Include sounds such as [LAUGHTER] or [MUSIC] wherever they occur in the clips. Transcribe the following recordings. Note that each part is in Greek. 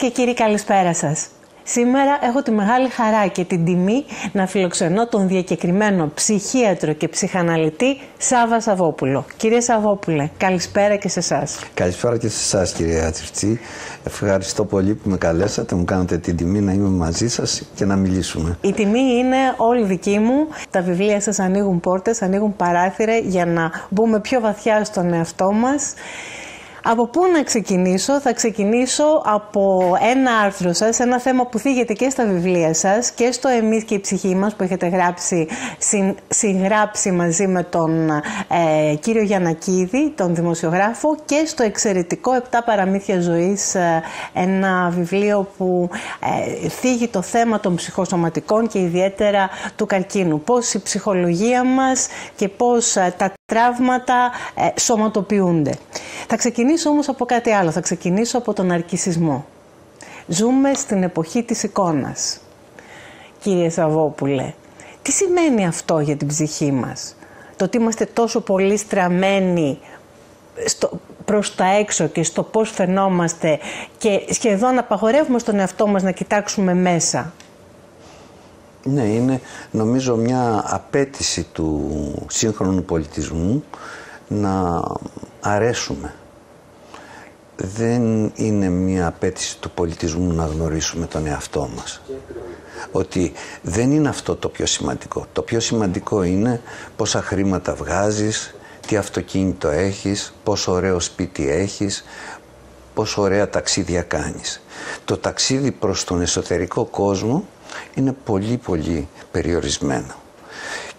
Κυρίες και κύριοι καλησπέρα σας. Σήμερα έχω τη μεγάλη χαρά και την τιμή να φιλοξενώ τον διακεκριμένο ψυχίατρο και ψυχαναλυτή Σάβα Σαββόπουλο. Κύριε Σαββόπουλε, καλησπέρα και σε εσάς. Καλησπέρα και σε εσάς, κύριε Ατσιρτσή. Ευχαριστώ πολύ που με καλέσατε, μου κάνετε την τιμή να είμαι μαζί σας και να μιλήσουμε. Η τιμή είναι όλη δική μου. Τα βιβλία σας ανοίγουν πόρτες, ανοίγουν παράθυρα για να μπούμε πιο βαθιά στον εαυτό μας από πού να ξεκινήσω, θα ξεκινήσω από ένα άρθρο σας, ένα θέμα που θίγεται και στα βιβλία σας και στο «Εμείς και η ψυχή μας» που έχετε γράψει, συγγράψει μαζί με τον ε, κύριο Γιανακίδη, τον δημοσιογράφο και στο εξαιρετικό «Επτά παραμύθια ζωής», ε, ένα βιβλίο που ε, θίγει το θέμα των ψυχοσωματικών και ιδιαίτερα του καρκίνου. Πώς η ψυχολογία μας και πώς ε, τα τραύματα σωματοποιούνται. Θα ξεκινήσω όμως από κάτι άλλο. Θα ξεκινήσω από τον αρκισισμό. Ζούμε στην εποχή της εικόνας. Κύριε Σαββόπουλε, τι σημαίνει αυτό για την ψυχή μας; Το ότι είμαστε τόσο πολύ στραμμένοι στο, προς τα έξω και στο πώς φαινόμαστε και σχεδόν απαγορεύουμε στον εαυτό μας να κοιτάξουμε μέσα; Ναι, είναι νομίζω μια απέτηση του σύγχρονου πολιτισμού να αρέσουμε δεν είναι μια απέτηση του πολιτισμού να γνωρίσουμε τον εαυτό μας. Ότι δεν είναι αυτό το πιο σημαντικό. Το πιο σημαντικό είναι πόσα χρήματα βγάζεις, τι αυτοκίνητο έχεις, πόσο ωραίο σπίτι έχεις, πόσο ωραία ταξίδια κάνεις. Το ταξίδι προς τον εσωτερικό κόσμο είναι πολύ πολύ περιορισμένο.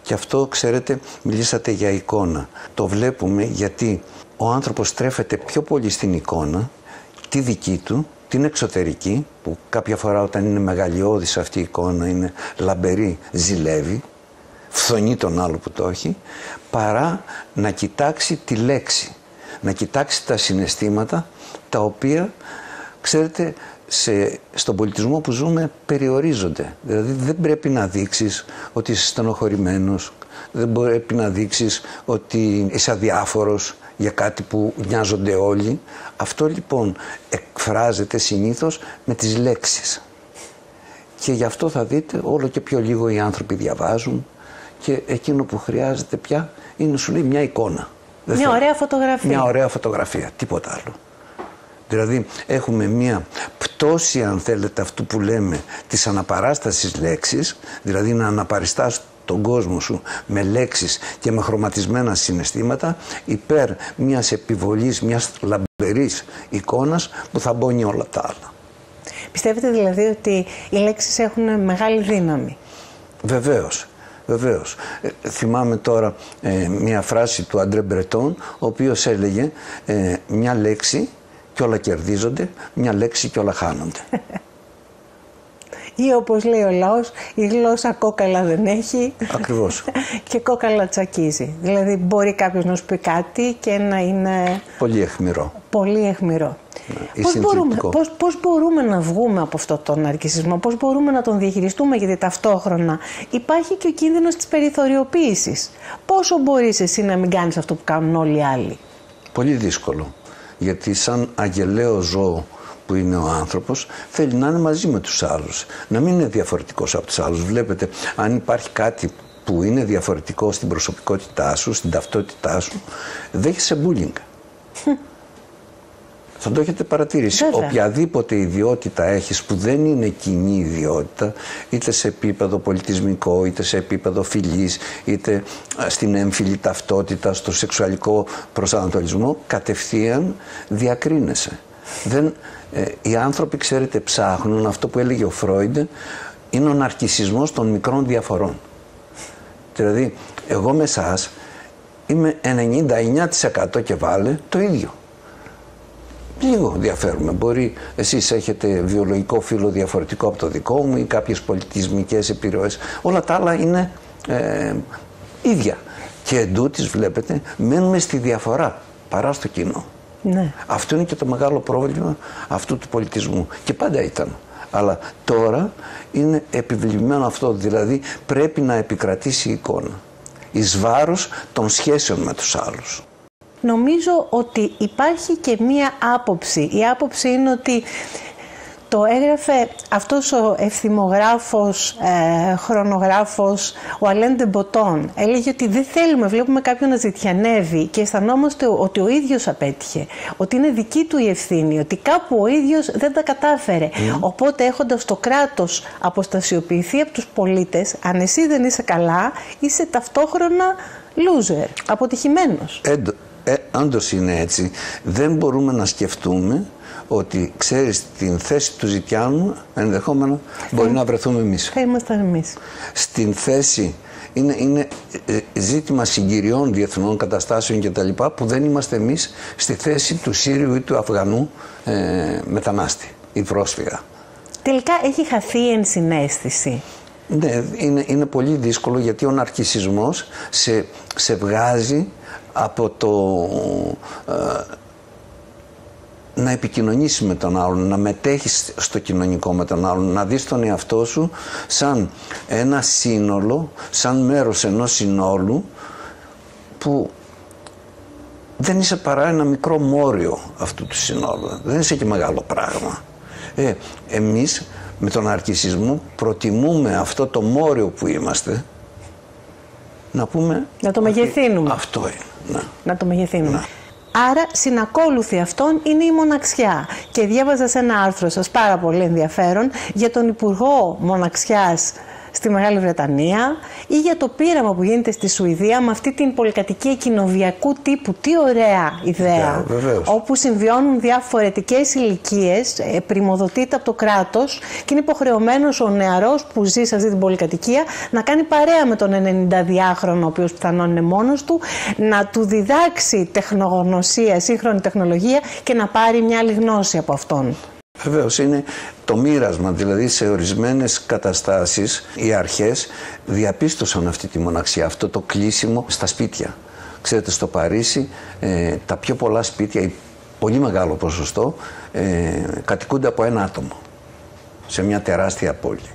Και αυτό, ξέρετε, μιλήσατε για εικόνα. Το βλέπουμε γιατί ο άνθρωπος στρέφεται πιο πολύ στην εικόνα, τη δική του, την εξωτερική, που κάποια φορά όταν είναι μεγαλειώδης αυτή η εικόνα είναι λαμπερή, ζηλεύει, φθονεί τον άλλο που το έχει, παρά να κοιτάξει τη λέξη, να κοιτάξει τα συναισθήματα τα οποία, ξέρετε, σε, στον πολιτισμό που ζούμε περιορίζονται. Δηλαδή δεν πρέπει να δείξεις ότι είσαι στενοχωρημένος, δεν πρέπει να δείξεις ότι είσαι αδιάφορος, για κάτι που νοιάζονται όλοι. Αυτό λοιπόν εκφράζεται συνήθως με τις λέξεις. Και γι' αυτό θα δείτε όλο και πιο λίγο οι άνθρωποι διαβάζουν και εκείνο που χρειάζεται πια είναι σου λέει μια εικόνα. μια ωραία φωτογραφία. Μια ωραία φωτογραφία, τίποτα άλλο. Δηλαδή έχουμε μια πτώση αν θέλετε αυτού που λέμε της αναπαράστασης λέξης, δηλαδή να αναπαριστάς τον κόσμο σου με λέξεις και με χρωματισμένα συναισθήματα υπέρ μιας επιβολής, μιας λαμπερής εικόνας που θα μπώνει όλα τα άλλα. Πιστεύετε δηλαδή ότι οι λέξεις έχουν μεγάλη δύναμη; Βεβαίως. Βεβαίως. Ε, θυμάμαι τώρα ε, μια φράση του Αντρέ Μπρετόν, ο οποίος έλεγε ε, μια λέξη και όλα κερδίζονται, μια λέξη και όλα χάνονται. [LAUGHS] ή όπως λέει ο λαός η γλώσσα κόκαλα δεν έχει Ακριβώς. [LAUGHS] και κόκαλα τσακίζει. Δηλαδή μπορεί κάποιος να σου πει κάτι και να είναι... Πολύ εχμηρό. Πολύ εχμηρό. Ναι, πώς, μπορούμε, πώς, πώς μπορούμε να βγούμε από αυτό τον αρκισισμό, πώς μπορούμε να τον διαχειριστούμε; Γιατί ταυτόχρονα υπάρχει και ο κίνδυνος της περιθωριοποίησης. Πόσο μπορείς εσύ να μην κάνεις αυτό που κάνουν όλοι οι άλλοι; Πολύ δύσκολο. Γιατί σαν αγελαίο ζώο που είναι ο άνθρωπος θέλει να είναι μαζί με τους άλλους. Να μην είναι διαφορετικός από τους άλλους. Βλέπετε, αν υπάρχει κάτι που είναι διαφορετικό στην προσωπικότητά σου, στην ταυτότητά σου, δέχεσαι bullying. Θα το έχετε παρατηρήσει. Βέβαια. Οποιαδήποτε ιδιότητα έχεις που δεν είναι κοινή ιδιότητα, είτε σε επίπεδο πολιτισμικό, είτε σε επίπεδο φιλής, είτε στην έμφυλη ταυτότητα, στο σεξουαλικό προσανατολισμό, κατευθείαν διακρίνεσαι. Δεν, ε, οι άνθρωποι, ξέρετε, ψάχνουν αυτό που έλεγε ο Φρόιντ, είναι ο ναρκισισμός των μικρών διαφορών. Δηλαδή, εγώ με εσάς είμαι 99% και βάλε το ίδιο. Λίγο διαφέρουμε. Μπορεί εσείς έχετε βιολογικό φύλλο διαφορετικό από το δικό μου ή κάποιες πολιτισμικές επιρροές. Όλα τα άλλα είναι ε, ίδια. Και εντούτοις βλέπετε μένουμε στη διαφορά παρά στο κοινό. Ναι. Αυτό είναι και το μεγάλο πρόβλημα αυτού του πολιτισμού. Και πάντα ήταν. Αλλά τώρα είναι επιβλημένο αυτό. Δηλαδή πρέπει να επικρατήσει η εικόνα. Εις βάρος των σχέσεων με τους άλλους. Νομίζω ότι υπάρχει και μία άποψη. Η άποψη είναι ότι το έγραφε αυτός ο ευθυμογράφος, ε, χρονογράφος, ο Αλέντε Μποτόν. Έλεγε ότι δεν θέλουμε, βλέπουμε κάποιον να ζητιανεύει και αισθανόμαστε ότι ο ίδιος απέτυχε. Ότι είναι δική του η ευθύνη, ότι κάπου ο ίδιος δεν τα κατάφερε. Οπότε έχοντας το κράτος αποστασιοποιηθεί από τους πολίτες, αν εσύ δεν είσαι καλά, είσαι ταυτόχρονα loser, αποτυχημένος. Ε, ε, είναι έτσι, δεν μπορούμε να σκεφτούμε ότι ξέρεις την θέση του Ζητιάνου ενδεχόμενα μπορεί να βρεθούμε εμείς. Θα ήμασταν εμείς. Στην θέση είναι, είναι ε, ζήτημα συγκυριών διεθνών καταστάσεων κτλ. που δεν είμαστε εμείς στη θέση του Σύριου ή του Αφγανού ε, μετανάστη ή πρόσφυγα. Τελικά έχει χαθεί η ενσυναίσθηση. Ναι, είναι, είναι πολύ δύσκολο γιατί ο ναρκισισμός σε, σε βγάζει από το ε, να επικοινωνήσει με τον άλλον, να μετέχεις στο κοινωνικό με τον άλλον, να δεις τον εαυτό σου σαν ένα σύνολο, σαν μέρος ενός συνόλου που δεν είσαι παρά ένα μικρό μόριο αυτού του συνόλου. Δεν είσαι και μεγάλο πράγμα. Ε, εμείς με τον αρκισισμό προτιμούμε αυτό το μόριο που είμαστε να πούμε... Να το μεγεθύνουμε. Αυτό είναι. Να, να το μεγεθύνουμε. Άρα συνακόλουθη αυτόν είναι η μοναξιά. Και διάβαζα σε ένα άρθρο σας πάρα πολύ ενδιαφέρον για τον Υπουργό Μοναξιάς στη Μεγάλη Βρετανία ή για το πείραμα που γίνεται στη Σουηδία με αυτή την πολυκατοικία κοινοβιακού τύπου. Τι ωραία ιδέα. Yeah, όπου συμβιώνουν διαφορετικές ηλικίες, ε, πρημοδοτείται από το κράτος και είναι υποχρεωμένος ο νεαρός που ζει σε αυτή την πολυκατοικία να κάνει παρέα με τον 92χρονο, ο οποίος πιθανόν είναι μόνος του, να του διδάξει τεχνογνωσία, σύγχρονη τεχνολογία και να πάρει μια άλλη γνώση από αυτόν. Βεβαίως είναι το μοίρασμα, δηλαδή σε ορισμένες καταστάσεις οι αρχές διαπίστωσαν αυτή τη μοναξιά, αυτό το κλείσιμο στα σπίτια. Ξέρετε στο Παρίσι ε, τα πιο πολλά σπίτια, πολύ μεγάλο ποσοστό, ε, κατοικούνται από ένα άτομο σε μια τεράστια πόλη.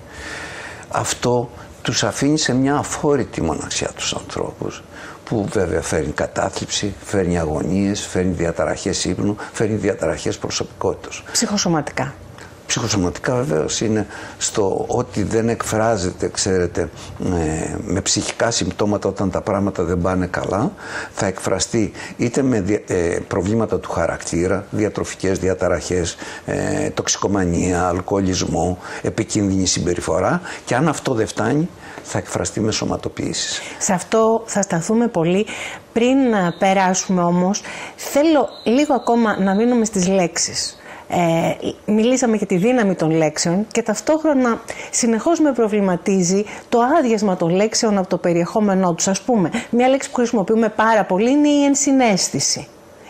Αυτό τους αφήνει σε μια αφόρητη μοναξιά τους ανθρώπους που βέβαια φέρνει κατάθλιψη, φέρνει αγωνίες, φέρνει διαταραχές ύπνου, φέρνει διαταραχές προσωπικότητας. Ψυχοσωματικά. Ψυχοσωματικά βεβαίως είναι στο ότι δεν εκφράζεται, ξέρετε, με ψυχικά συμπτώματα όταν τα πράγματα δεν πάνε καλά, θα εκφραστεί είτε με ε, προβλήματα του χαρακτήρα, διατροφικές διαταραχές, ε, τοξικομανία, αλκοολισμό, επικίνδυνη συμπεριφορά και αν αυτό δεν φτάνει θα εκφραστεί με σωματοποιήσεις. Σε αυτό θα σταθούμε πολύ. Πριν περάσουμε όμως, θέλω λίγο ακόμα να μείνουμε στις λέξεις. Ε, μιλήσαμε για τη δύναμη των λέξεων και ταυτόχρονα συνεχώς με προβληματίζει το άδειασμα των λέξεων από το περιεχόμενό τους. Ας πούμε, μια λέξη που χρησιμοποιούμε πάρα πολύ είναι η ενσυναίσθηση.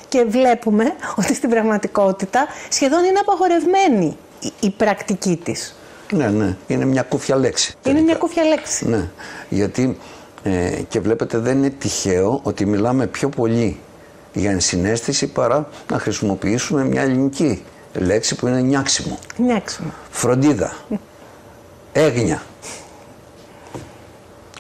Και βλέπουμε ότι στην πραγματικότητα σχεδόν είναι απαγορευμένη η πρακτική της. Ναι, ναι. Είναι μια κούφια λέξη. Είναι μια κούφια λέξη. Ναι. Γιατί ε, και βλέπετε δεν είναι τυχαίο ότι μιλάμε πιο πολύ για ενσυναίσθηση παρά να χρησιμοποιήσουμε μια ελληνική λέξη που είναι νιάξιμο. Νιάξιμο. Φροντίδα. Έγνοια.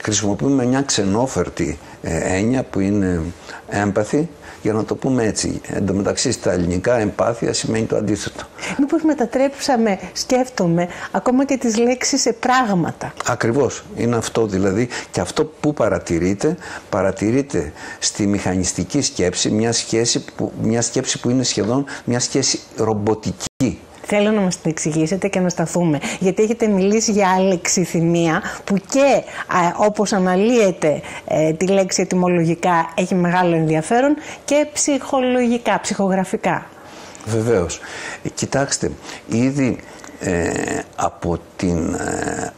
Χρησιμοποιούμε μια ξενόφερτη ε, έννοια που είναι έμπαθη για να το πούμε έτσι. Εν τω μεταξύ στα ελληνικά εμπάθεια σημαίνει το αντίθετο. Μήπως μετατρέψαμε, σκέφτομαι, ακόμα και τις λέξεις σε πράγματα. Ακριβώς. Είναι αυτό δηλαδή. Και αυτό που παρατηρείτε, παρατηρείτε στη μηχανιστική σκέψη μια, σχέση που, μια σκέψη που είναι σχεδόν μια σχέση ρομποτική. Θέλω να μας την εξηγήσετε και να σταθούμε. Γιατί έχετε μιλήσει για αλεξιθυμία που και όπως αναλύεται ε, τη λέξη ετυμολογικά έχει μεγάλο ενδιαφέρον και ψυχολογικά, ψυχογραφικά. Βεβαίως. Ε, κοιτάξτε, ήδη ε, από την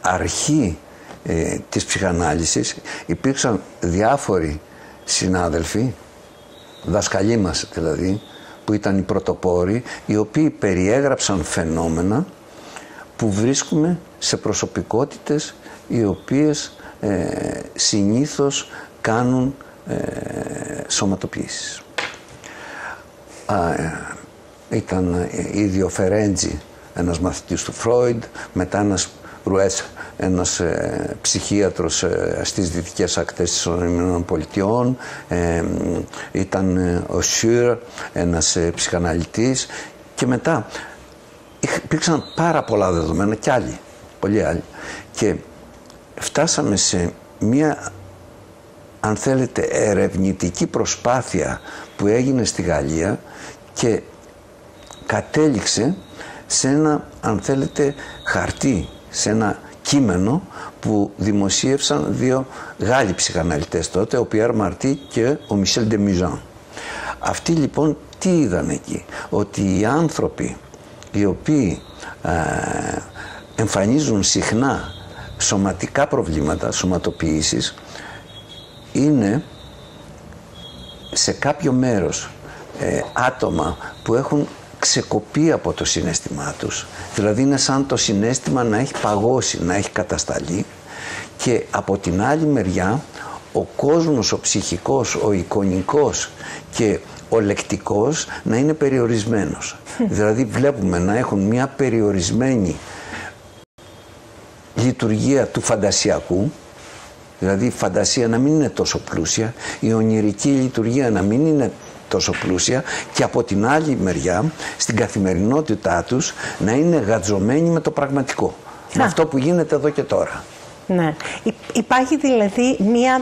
αρχή της ψυχανάλυσης υπήρξαν διάφοροι συνάδελφοι, δασκαλοί μας δηλαδή, που ήταν οι πρωτοπόροι, οι οποίοι περιέγραψαν φαινόμενα που βρίσκουμε σε προσωπικότητες οι οποίες ε, συνήθως κάνουν ε, σωματοποιήσεις. Ε, ήταν ε, ήδη ο Φερέντζη, ένας μαθητής του Φρόιντ, μετά ένας Ρουές, ένας ε, ψυχίατρος ε, στις δυτικές ακτές των ΗΠΑ, ε, ήταν ο Σιουρ, ένας ψυχαναλυτής και μετά υπήρξαν πάρα πολλά δεδομένα και άλλοι, πολλοί άλλοι. Και φτάσαμε σε μία, αν θέλετε, ερευνητική προσπάθεια που έγινε στη Γαλλία και κατέληξε σε ένα, αν θέλετε, χαρτί, σε ένα κείμενο που δημοσίευσαν δύο Γάλλοι ψυχαναλυτές τότε, ο Πιέρ Μαρτί και ο Μισελ Ντεμιζάν. Αυτοί λοιπόν τι είδαν εκεί, ότι οι άνθρωποι οι οποίοι ε, εμφανίζουν συχνά σωματικά προβλήματα, σωματοποιήσεις, είναι σε κάποιο μέρος ε, άτομα που έχουν ξεκοπεί από το συνέστημά τους. Δηλαδή είναι σαν το συνέστημα να έχει παγώσει, να έχει κατασταλεί και από την άλλη μεριά ο κόσμος, ο ψυχικός, ο εικονικός και ο λεκτικός να είναι περιορισμένος. δηλαδή βλέπουμε να έχουν μια περιορισμένη λειτουργία του φαντασιακού, δηλαδή η φαντασία να μην είναι τόσο πλούσια, η ονειρική λειτουργία να μην είναι τόσο πλούσια και από την άλλη μεριά στην καθημερινότητά τους να είναι γατζωμένοι με το πραγματικό. Με αυτό που γίνεται εδώ και τώρα. Ναι. Υπάρχει δηλαδή μία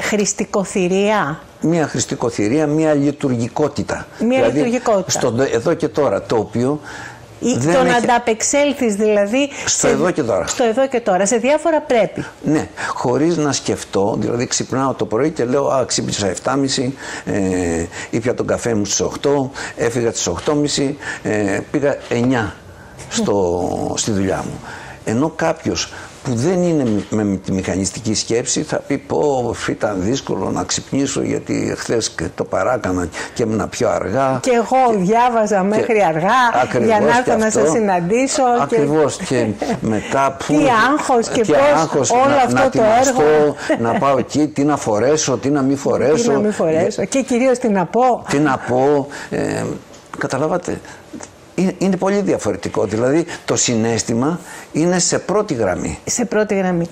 χρηστικοθυρία; Μία χρηστικοθυρία, μία λειτουργικότητα. Μία δηλαδή, λειτουργικότητα. Στο εδώ και τώρα, το οποίο ή δεν το να ανταπεξέλθεις δηλαδή στο εδώ και τώρα. Στο εδώ και τώρα, σε διάφορα πρέπει. Ναι, χωρίς να σκεφτώ, δηλαδή ξυπνάω το πρωί και λέω «Α, ξύπνησα 7.30, ε, ήπια τον καφέ μου στις 8, έφυγα στις 8.30, ε, πήγα 9 στο, στη δουλειά μου». Ενώ κάποιος που δεν είναι με τη μηχανιστική σκέψη θα πει πω ήταν δύσκολο να ξυπνήσω γιατί χθες το παράκανα και ήμουν πιο αργά. Και εγώ διάβαζα μέχρι αργά για να έρθω να σας συναντήσω. Ακριβώς και, και [LAUGHS] μετά που... Τι άγχος και, και πώς όλο να, αυτό το έργο. να πάω εκεί, τι να φορέσω, τι να μην φορέσω. Τι να μην φορέσω και κυρίως τι να πω. Τι να πω. Ε, καταλάβατε, είναι πολύ διαφορετικό. Δηλαδή το συνέστημα είναι σε πρώτη γραμμή. Σε πρώτη γραμμή.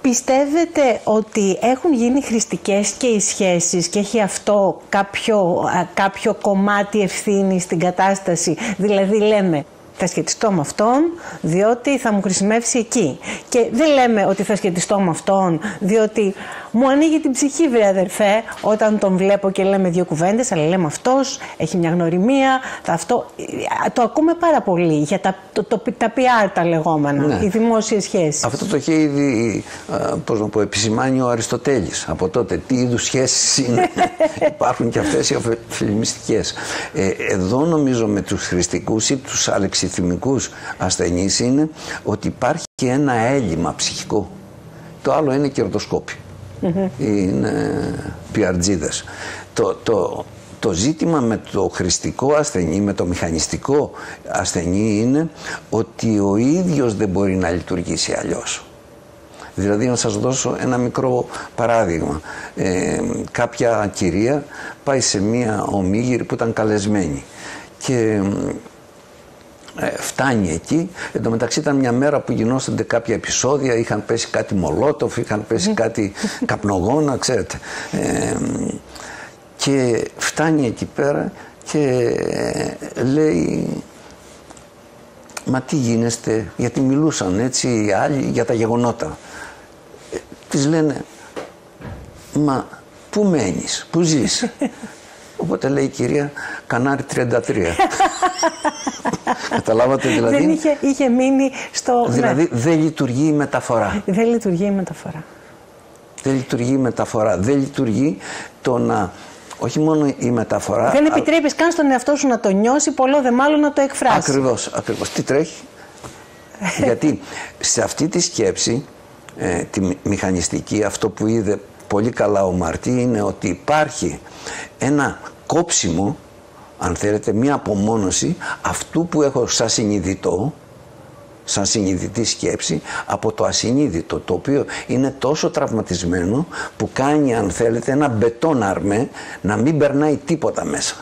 Πιστεύετε ότι έχουν γίνει χρηστικές και οι σχέσεις και έχει αυτό κάποιο, κάποιο κομμάτι ευθύνη στην κατάσταση; Δηλαδή λέμε θα σχετιστώ με αυτόν διότι θα μου χρησιμεύσει εκεί. Και δεν λέμε ότι θα σχετιστώ με αυτόν διότι μου ανοίγει την ψυχή, βρε αδερφέ, όταν τον βλέπω και λέμε δύο κουβέντες, αλλά λέμε αυτός έχει μια γνωριμία. Αυτό, το ακούμε πάρα πολύ για τα, το, το, τα PR τα λεγόμενα, ναι. οι δημόσιες σχέσεις. Αυτό το έχει ήδη πώς να πω, επισημάνει ο Αριστοτέλης από τότε. Τι είδους σχέσεις είναι. [LAUGHS] Υπάρχουν και αυτές οι φιλμιστικέ. Ε, εδώ νομίζω με τους χρηστικούς ή τους αλεξιθυμικούς ασθενείς είναι ότι υπάρχει και ένα έλλειμμα ψυχικό. Το άλλο είναι κερδοσκόπιο είναι πιαρτζίδες. Το, το, το ζήτημα με το χρηστικό ασθενή, με το μηχανιστικό ασθενή είναι ότι ο ίδιος δεν μπορεί να λειτουργήσει αλλιώς. Δηλαδή να σας δώσω ένα μικρό παράδειγμα. Ε, κάποια κυρία πάει σε μία ομίγυρη που ήταν καλεσμένη και ε, φτάνει εκεί. Εν τω μεταξύ ήταν μια μέρα που γινόσανται κάποια επεισόδια, είχαν πέσει κάτι μολότοφ, είχαν πέσει κάτι [LAUGHS] καπνογόνα, ξέρετε. Ε, και φτάνει εκεί πέρα και λέει «Μα τι γίνεστε» γιατί μιλούσαν έτσι οι άλλοι για τα γεγονότα. Ε, της λένε «Μα πού μένεις, πού ζεις» [LAUGHS] Οπότε λέει η κυρία Κανάρι 33. [LAUGHS] Καταλάβατε δηλαδή. Δεν είχε, είχε μείνει στο. Δηλαδή ναι. δεν λειτουργεί η μεταφορά. Δεν λειτουργεί η μεταφορά. Δεν λειτουργεί η μεταφορά. Δεν λειτουργεί το να. Όχι μόνο η μεταφορά. Δεν επιτρέπεις καν στον εαυτό σου να το νιώσει, πολλό δε μάλλον να το εκφράσει. Ακριβώς. Ακριβώς. Τι τρέχει; [LAUGHS] Γιατί σε αυτή τη σκέψη, ε, τη μηχανιστική, αυτό που είδε πολύ καλά ο Μαρτί είναι ότι υπάρχει ένα κόψιμο, αν θέλετε, μία απομόνωση αυτού που έχω σαν συνειδητό, σαν συνειδητή σκέψη, από το ασυνείδητο, το οποίο είναι τόσο τραυματισμένο που κάνει, αν θέλετε, ένα μπετόν αρμέ να μην περνάει τίποτα μέσα.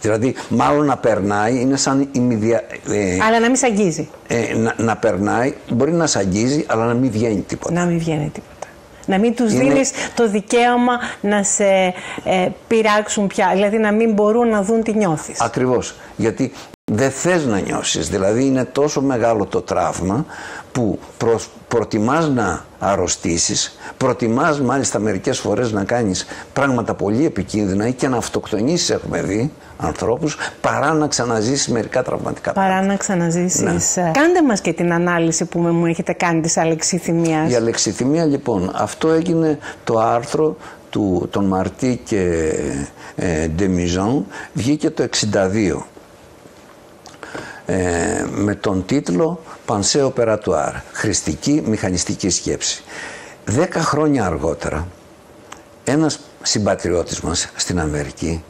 Δηλαδή, μάλλον να περνάει είναι σαν η μηδια... Ε, αλλά να μην σε αγγίζει. Ε, να, να περνάει, μπορεί να σε αγγίζει, αλλά να μην βγαίνει τίποτα. Να μην βγαίνει τίποτα. Να μην τους Είναι- δίνεις το δικαίωμα να σε ε, πειράξουν πια. Δηλαδή να μην μπορούν να δουν τι νιώθεις. Ακριβώς. Γιατί δεν θες να νιώσεις. Δηλαδή είναι τόσο μεγάλο το τραύμα που προς, προτιμάς να αρρωστήσεις, προτιμάς μάλιστα μερικές φορές να κάνεις πράγματα πολύ επικίνδυνα ή και να αυτοκτονήσεις έχουμε δει ανθρώπους παρά να ξαναζήσεις μερικά τραυματικά Παρά να ξαναζήσεις. Ε, Κάντε μας και την ανάλυση που με μου έχετε κάνει της αλεξιθυμίας. Η αλεξιθυμία λοιπόν, αυτό έγινε το άρθρο του, των Μαρτί και ε, Ντεμιζόν, βγήκε το 62 ε, με τον τίτλο Πανσέ Operatoire, χρηστική μηχανιστική σκέψη. Δέκα χρόνια αργότερα, ένας συμπατριώτης μας στην Αμερική,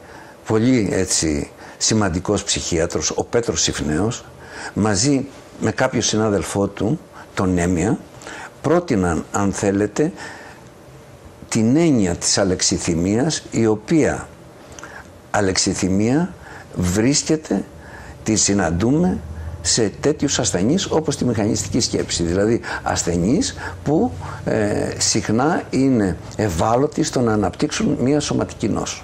πολύ έτσι σημαντικός ψυχίατρος, ο Πέτρος Συφνέος, μαζί με κάποιο συνάδελφό του, τον Έμια, πρότειναν, αν θέλετε, την έννοια της αλεξιθυμίας, η οποία αλεξιθυμία βρίσκεται, τη συναντούμε σε τέτοιους ασθενείς όπως τη μηχανιστική σκέψη. Δηλαδή ασθενείς που ε, συχνά είναι ευάλωτοι στο να αναπτύξουν μία σωματική νόσο.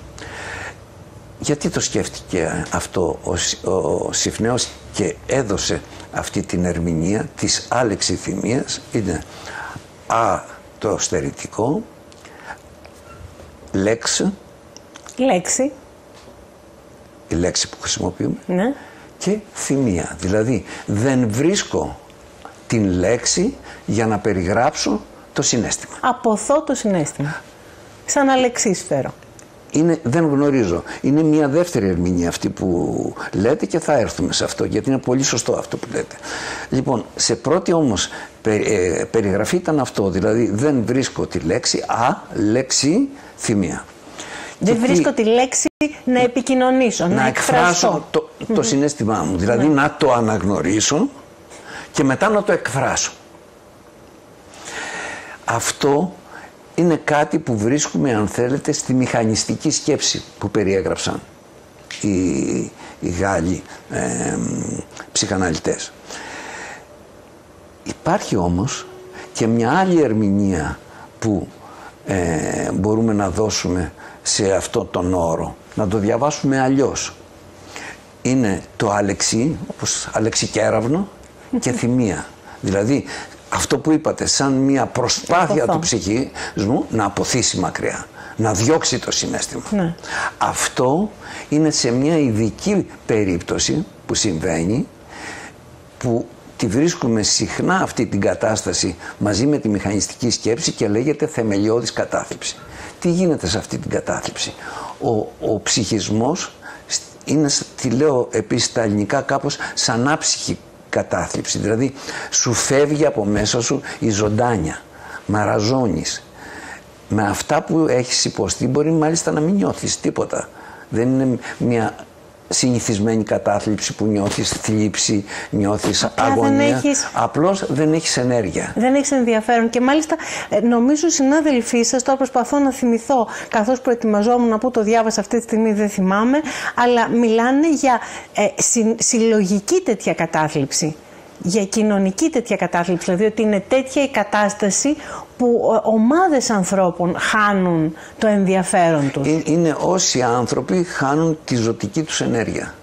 Γιατί το σκέφτηκε αυτό ο, Σι- ο Συφνέος και έδωσε αυτή την ερμηνεία της αλεξιθυμίας; Είναι α το στερητικό λέξη, Λέξη. η λέξη που χρησιμοποιούμε Ναι. Και θυμία. Δηλαδή δεν βρίσκω την λέξη για να περιγράψω το συνέστημα. Αποθώ το συνέστημα. Σαν αλεξίσφαιρο. Είναι, δεν γνωρίζω. Είναι μια δεύτερη ερμηνεία αυτή που λέτε και θα έρθουμε σε αυτό γιατί είναι πολύ σωστό αυτό που λέτε. Λοιπόν, σε πρώτη όμως πε- ε, περιγραφή ήταν αυτό. Δηλαδή δεν βρίσκω τη λέξη α, λέξη θυμία. Δεν Και τι- βρίσκω τη λέξη να επικοινωνήσω, να, να εκφράσω εκφραστώ. το, το συνέστημά μου. Δηλαδή Ναι. να το αναγνωρίσω και μετά να το εκφράσω. Αυτό είναι κάτι που βρίσκουμε αν θέλετε στη μηχανιστική σκέψη που περιέγραψαν οι, οι Γάλλοι ε, ψυχαναλυτές. Υπάρχει όμως και μια άλλη ερμηνεία που ε, μπορούμε να δώσουμε σε αυτό τον όρο. Να το διαβάσουμε αλλιώς. Είναι το αλεξί, όπως αλεξικέραυνο και [LAUGHS] θυμία. Δηλαδή αυτό που είπατε σαν μια προσπάθεια Αποθώ. του ψυχισμού να αποθήσει μακριά. Να διώξει το συνέστημα. Ναι. Αυτό είναι σε μια ειδική περίπτωση που συμβαίνει που τη βρίσκουμε συχνά αυτή την κατάσταση μαζί με τη μηχανιστική σκέψη και λέγεται θεμελιώδης κατάθλιψη. Τι γίνεται σε αυτή την κατάθλιψη; Ο, ο ψυχισμός σ- είναι, σ- τη λέω επίσης στα ελληνικά κάπως σαν άψυχη κατάθλιψη. Δηλαδή σου φεύγει από μέσα σου η ζωντάνια, μαραζώνεις. Με αυτά που έχεις υποστεί μπορεί μάλιστα να μην νιώθεις τίποτα. Δεν είναι μια συνηθισμένη κατάθλιψη που νιώθεις θλίψη, νιώθεις Απλά δεν αγωνία. έχεις- Απλώς δεν έχεις ενέργεια. Δεν έχεις ενδιαφέρον. Και μάλιστα, ε, νομίζω οι συνάδελφοί σας, τώρα προσπαθώ να θυμηθώ, καθώς προετοιμαζόμουν που το διάβασα αυτή τη στιγμή, δεν θυμάμαι, αλλά μιλάνε για ε, συ- συλλογική τέτοια κατάθλιψη. Για κοινωνική τέτοια κατάθλιψη. Δηλαδή ότι είναι τέτοια η κατάσταση που ε, ομάδες ανθρώπων χάνουν το ενδιαφέρον τους. Ε- Είναι όσοι άνθρωποι χάνουν τη ζωτική τους ενέργεια.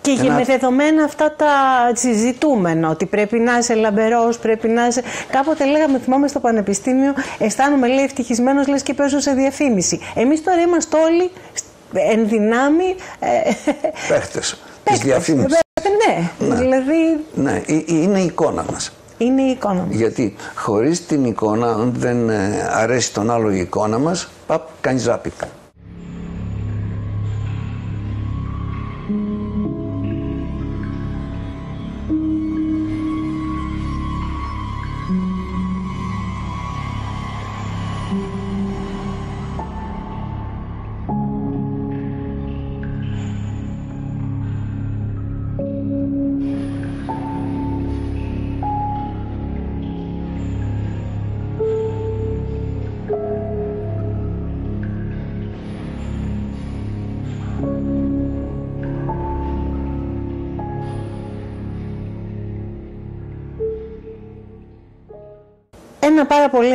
Και Ένα- με δεδομένα αυτά τα συζητούμενα, ότι πρέπει να είσαι λαμπερός, πρέπει να είσαι. Κάποτε λέγαμε, θυμάμαι στο Πανεπιστήμιο, αισθάνομαι λέει ευτυχισμένος, λες και παίζω σε διαφήμιση. Εμείς τώρα είμαστε όλοι εν δυνάμει. Ε, Παίχτες της παίκτες. διαφήμισης. Ε, ναι, δηλαδή Ναι, ε- ε- είναι η εικόνα μας. είναι η εικόνα μας. Γιατί χωρίς την εικόνα, αν δεν ε, αρέσει τον άλλο η εικόνα μας, παπ, κάνεις ζάπικ.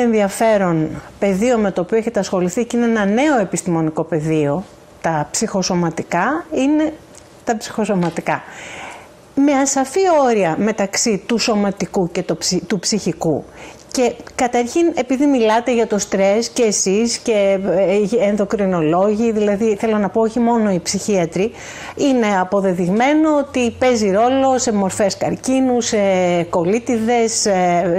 Ενδιαφέρον πεδίο με το οποίο έχετε ασχοληθεί και είναι ένα νέο επιστημονικό πεδίο, τα ψυχοσωματικά, είναι τα ψυχοσωματικά. Με ασαφή όρια μεταξύ του σωματικού και του ψυχικού και καταρχήν επειδή μιλάτε για το στρες και εσείς και ε, ενδοκρινολόγοι, δηλαδή θέλω να πω όχι μόνο οι ψυχίατροι, είναι αποδεδειγμένο ότι παίζει ρόλο σε μορφές καρκίνου, σε κολίτιδες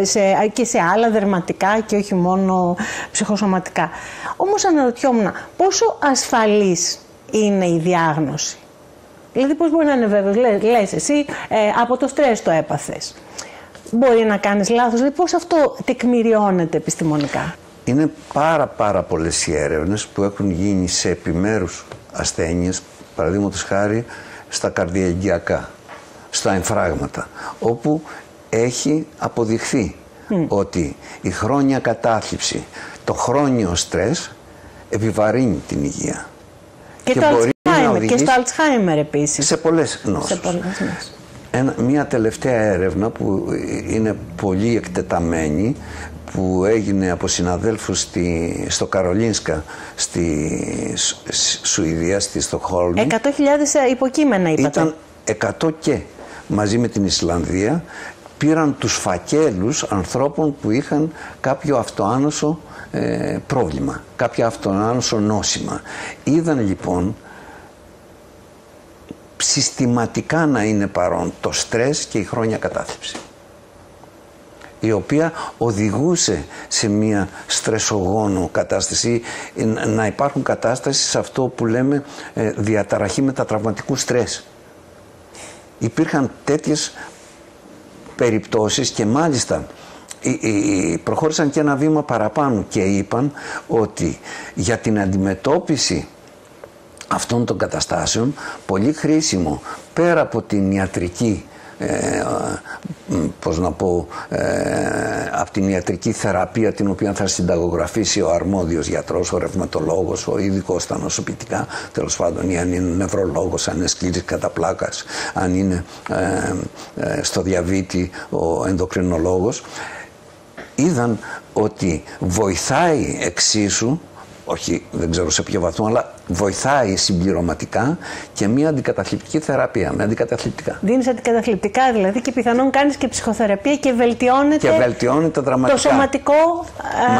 σε, και σε άλλα δερματικά και όχι μόνο ψυχοσωματικά. Όμως αναρωτιόμουν πόσο ασφαλής είναι η διάγνωση; Δηλαδή πώς μπορεί να είναι βέβαιος, λες, εσύ ε, από το στρες το έπαθες μπορεί να κάνεις λάθος. Δηλαδή πώς αυτό τεκμηριώνεται επιστημονικά; Είναι πάρα πάρα πολλές οι έρευνες που έχουν γίνει σε επιμέρους ασθένειες, παραδείγματος χάρη στα καρδιαγγειακά, στα εμφράγματα, όπου έχει αποδειχθεί ότι η χρόνια κατάθλιψη, το χρόνιο στρες επιβαρύνει την υγεία. Και, και το Alzheimer, και στο Alzheimer επίσης. Σε πολλές νόσους. Σε πολλές νόσους ένα, μια τελευταία έρευνα που είναι πολύ εκτεταμένη που έγινε από συναδέλφους στη, στο Καρολίνσκα στη Σουηδία, στη Στοχόλμη. 100.000 υποκείμενα είπατε. Ήταν 100 και μαζί με την Ισλανδία πήραν τους φακέλους ανθρώπων που είχαν κάποιο αυτοάνωσο ε, πρόβλημα, κάποιο αυτοάνωσο νόσημα. Είδαν λοιπόν συστηματικά να είναι παρόν το στρες και η χρόνια κατάθλιψη η οποία οδηγούσε σε μια στρεσογόνο κατάσταση να υπάρχουν κατάστασεις σε αυτό που λέμε ε, διαταραχή μετατραυματικού στρες. Υπήρχαν τέτοιες περιπτώσεις και μάλιστα προχώρησαν και ένα βήμα παραπάνω και είπαν ότι για την αντιμετώπιση αυτών των καταστάσεων πολύ χρήσιμο πέρα από την ιατρική ε, πώς να πω ε, από την ιατρική θεραπεία την οποία θα συνταγογραφήσει ο αρμόδιος γιατρός, ο ρευματολόγος, ο ειδικός στα νοσοποιητικά τέλος πάντων ή αν είναι νευρολόγος, αν είναι σκλήρης κατά πλάκας, αν είναι ε, ε, στο διαβήτη ο ενδοκρινολόγος είδαν ότι βοηθάει εξίσου όχι δεν ξέρω σε ποιο βαθμό, αλλά βοηθάει συμπληρωματικά και μια αντικαταθλιπτική θεραπεία. Με αντικαταθλιπτικά. Δίνεις αντικαταθλιπτικά δηλαδή και πιθανόν κάνεις και ψυχοθεραπεία και βελτιώνεται, και βελτιώνεται δραματικά. το σωματικό.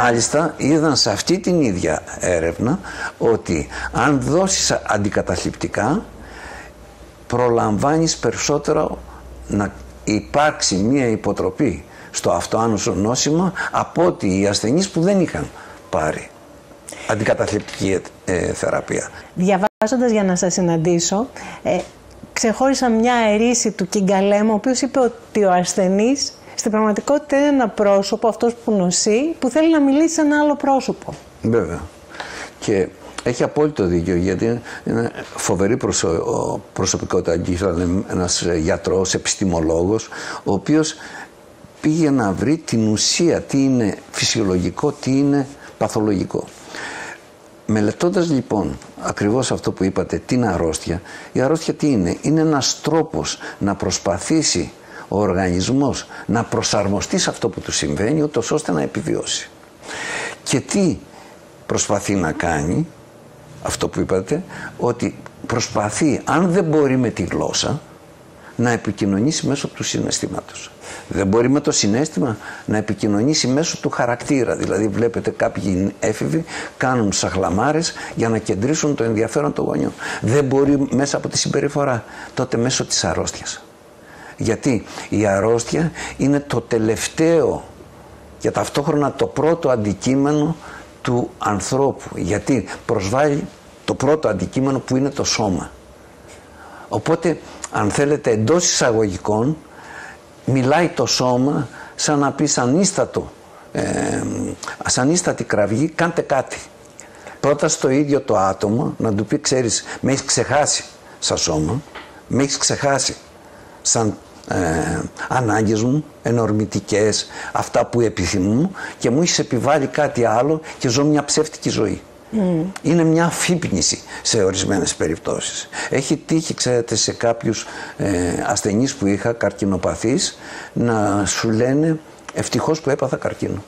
Μάλιστα, είδαν σε αυτή την ίδια έρευνα ότι αν δώσεις αντικαταθλιπτικά, προλαμβάνεις περισσότερο να υπάρξει μια υποτροπή στο αυτοάνωσο νόσημα από ότι οι ασθενείς που δεν είχαν πάρει αντικαταθλιπτική ε, θεραπεία. Διαβάζοντας για να σας συναντήσω, ε, ξεχώρισα μια αιρήση του Κιγκαλέμ, ο οποίος είπε ότι ο ασθενής στην πραγματικότητα είναι ένα πρόσωπο, αυτός που νοσεί, που θέλει να μιλήσει σε ένα άλλο πρόσωπο. Βέβαια. Και έχει απόλυτο δίκιο γιατί είναι φοβερή προσω... προσωπικότητα και ήταν ένας γιατρός, επιστημολόγος, ο οποίος πήγε να βρει την ουσία, τι είναι φυσιολογικό, τι είναι παθολογικό. Μελετώντας λοιπόν ακριβώς αυτό που είπατε, την αρρώστια, η αρρώστια τι είναι, είναι ένας τρόπος να προσπαθήσει ο οργανισμός να προσαρμοστεί σε αυτό που του συμβαίνει, ούτως ώστε να επιβιώσει. Και τι προσπαθεί να κάνει, αυτό που είπατε, ότι προσπαθεί, αν δεν μπορεί με τη γλώσσα, να επικοινωνήσει μέσω του συναισθήματος. Δεν μπορεί με το συνέστημα να επικοινωνήσει μέσω του χαρακτήρα. Δηλαδή βλέπετε κάποιοι έφηβοι κάνουν σαχλαμάρες για να κεντρήσουν το ενδιαφέρον των γονιών. Δεν μπορεί μέσα από τη συμπεριφορά, τότε μέσω της αρρώστιας. Γιατί η αρρώστια είναι το τελευταίο και ταυτόχρονα το πρώτο αντικείμενο του ανθρώπου. Γιατί προσβάλλει το πρώτο αντικείμενο που είναι το σώμα. Οπότε αν θέλετε εντός εισαγωγικών μιλάει το σώμα σαν να πει ανίστατο, ε, ίστατη κραυγή, κάντε κάτι. Πρώτα στο ίδιο το άτομο να του πει, ξέρεις, με έχεις ξεχάσει σαν σώμα, με έχεις ξεχάσει σαν ε, ανάγκες μου, ενορμητικές, αυτά που επιθυμούν και μου έχεις επιβάλει κάτι άλλο και ζω μια ψεύτικη ζωή. Είναι μια αφύπνιση σε ορισμένες περιπτώσεις. Έχει τύχει, ξέρετε, σε κάποιους ε, ασθενείς που είχα, καρκινοπαθείς, να σου λένε ευτυχώς που έπαθα καρκίνο.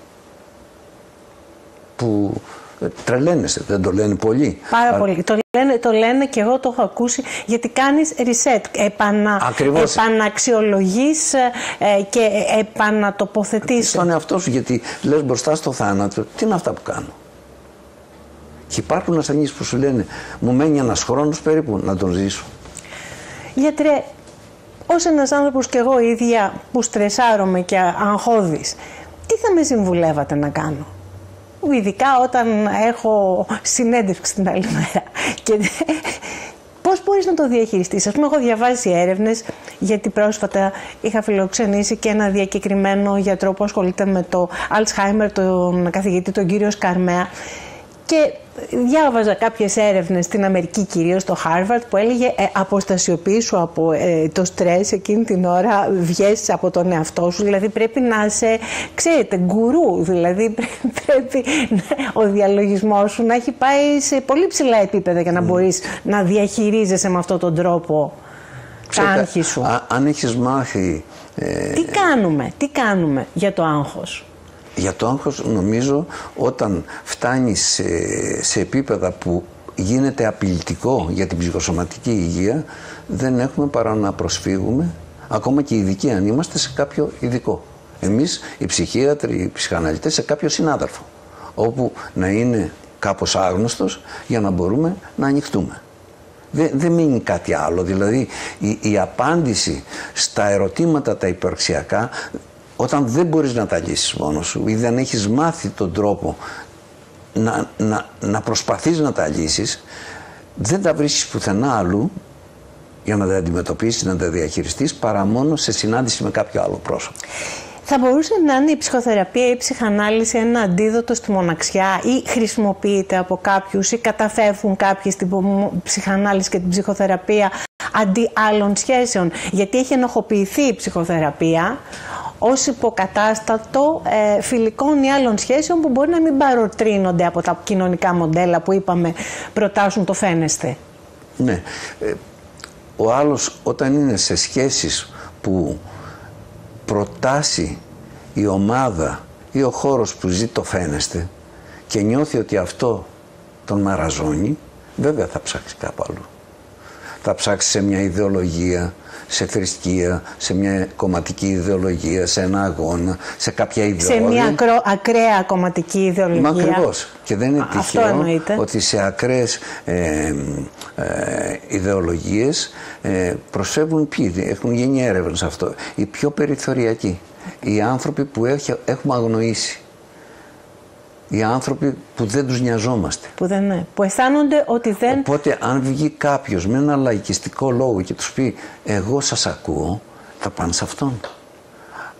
που ε, τρελαίνεσαι, δεν το λένε πολύ. Πάρα πολύ. Το λένε, το λένε και εγώ το έχω ακούσει γιατί κάνεις reset, επανα, Ακριβώς. επαναξιολογείς ε, και επανατοποθετείς. Στον εαυτό σου γιατί λες μπροστά στο θάνατο, τι είναι αυτά που κάνω; Και υπάρχουν ασθενείς που σου λένε μου μένει ένας χρόνος περίπου να τον ζήσω. Γιατρέ, ως ένας άνθρωπος και εγώ ίδια που στρεσάρομαι και αγχώδης, τι θα με συμβουλεύατε να κάνω; Ειδικά όταν έχω συνέντευξη την άλλη μέρα. Και πώς μπορείς να το διαχειριστείς; Ας πούμε, έχω διαβάσει έρευνες, γιατί πρόσφατα είχα φιλοξενήσει και ένα διακεκριμένο γιατρό που ασχολείται με το Alzheimer, τον καθηγητή, τον κύριο Σκαρμέα. Και διάβαζα κάποιες έρευνες στην Αμερική κυρίως στο Harvard που έλεγε ε, αποστασιοποιήσου από ε, το στρες εκείνη την ώρα βγες από τον εαυτό σου δηλαδή πρέπει να είσαι ξέρετε γκουρού δηλαδή [LAUGHS] πρέπει ο διαλογισμός σου να έχει πάει σε πολύ ψηλά επίπεδα για να mm. μπορείς να διαχειρίζεσαι με αυτόν τον τρόπο τα άγχη σου. αν έχεις μάθει... Ε, τι κάνουμε, τι κάνουμε για το άγχος; Για το άγχος νομίζω όταν φτάνει σε, επίπεδα που γίνεται απειλητικό για την ψυχοσωματική υγεία δεν έχουμε παρά να προσφύγουμε ακόμα και ειδικοί αν είμαστε σε κάποιο ειδικό. Εμείς οι ψυχίατροι, οι ψυχαναλυτές σε κάποιο συνάδελφο όπου να είναι κάπως άγνωστος για να μπορούμε να ανοιχτούμε. Δεν, δεν μείνει κάτι άλλο. Δηλαδή η, η απάντηση στα ερωτήματα τα υπερξιακά όταν δεν μπορείς να τα λύσεις μόνος σου ή δεν έχεις μάθει τον τρόπο να, να, να προσπαθείς να τα λύσεις, δεν τα βρίσκεις πουθενά αλλού για να τα αντιμετωπίσεις, να τα διαχειριστείς, παρά μόνο σε συνάντηση με κάποιο άλλο πρόσωπο. Θα μπορούσε να είναι η ψυχοθεραπεία ή η ψυχανάλυση ένα αντίδοτο στη μοναξιά ή χρησιμοποιείται από κάποιους ή καταφεύγουν κάποιοι στην ψυχανάλυση και την ψυχοθεραπεία αντί άλλων σχέσεων; Γιατί έχει ενοχοποιηθεί η ψυχοθεραπεία ως υποκατάστατο ε, φιλικών ή άλλων σχέσεων που μπορεί να μην παροτρύνονται από τα κοινωνικά μοντέλα που είπαμε προτάσουν το φαίνεστε. Ναι. Ε, ο άλλος όταν είναι σε σχέσεις που προτάσει η ομάδα ή ο χώρος που ζει το φαίνεστε και νιώθει ότι αυτό τον μαραζώνει, βέβαια θα ψάξει κάπου αλλού. Θα ψάξεις σε μια ιδεολογία, σε θρησκεία, σε μια κομματική ιδεολογία, σε ένα αγώνα, σε κάποια ιδεολογία. Σε μια ακρο, ακραία κομματική ιδεολογία. Μα ακριβώς. Και δεν είναι τυχαίο ότι σε ακραίες ε, ε, ιδεολογίες ε, προσφεύγουν ποιοι. Έχουν γίνει έρευνες σε αυτό. Οι πιο περιθωριακοί. Οι άνθρωποι που έχουμε αγνοήσει οι άνθρωποι που δεν τους νοιαζόμαστε. Που, δεν, ναι. που αισθάνονται ότι δεν... Οπότε αν βγει κάποιος με ένα λαϊκιστικό λόγο και τους πει εγώ σας ακούω, θα πάνε σε αυτόν.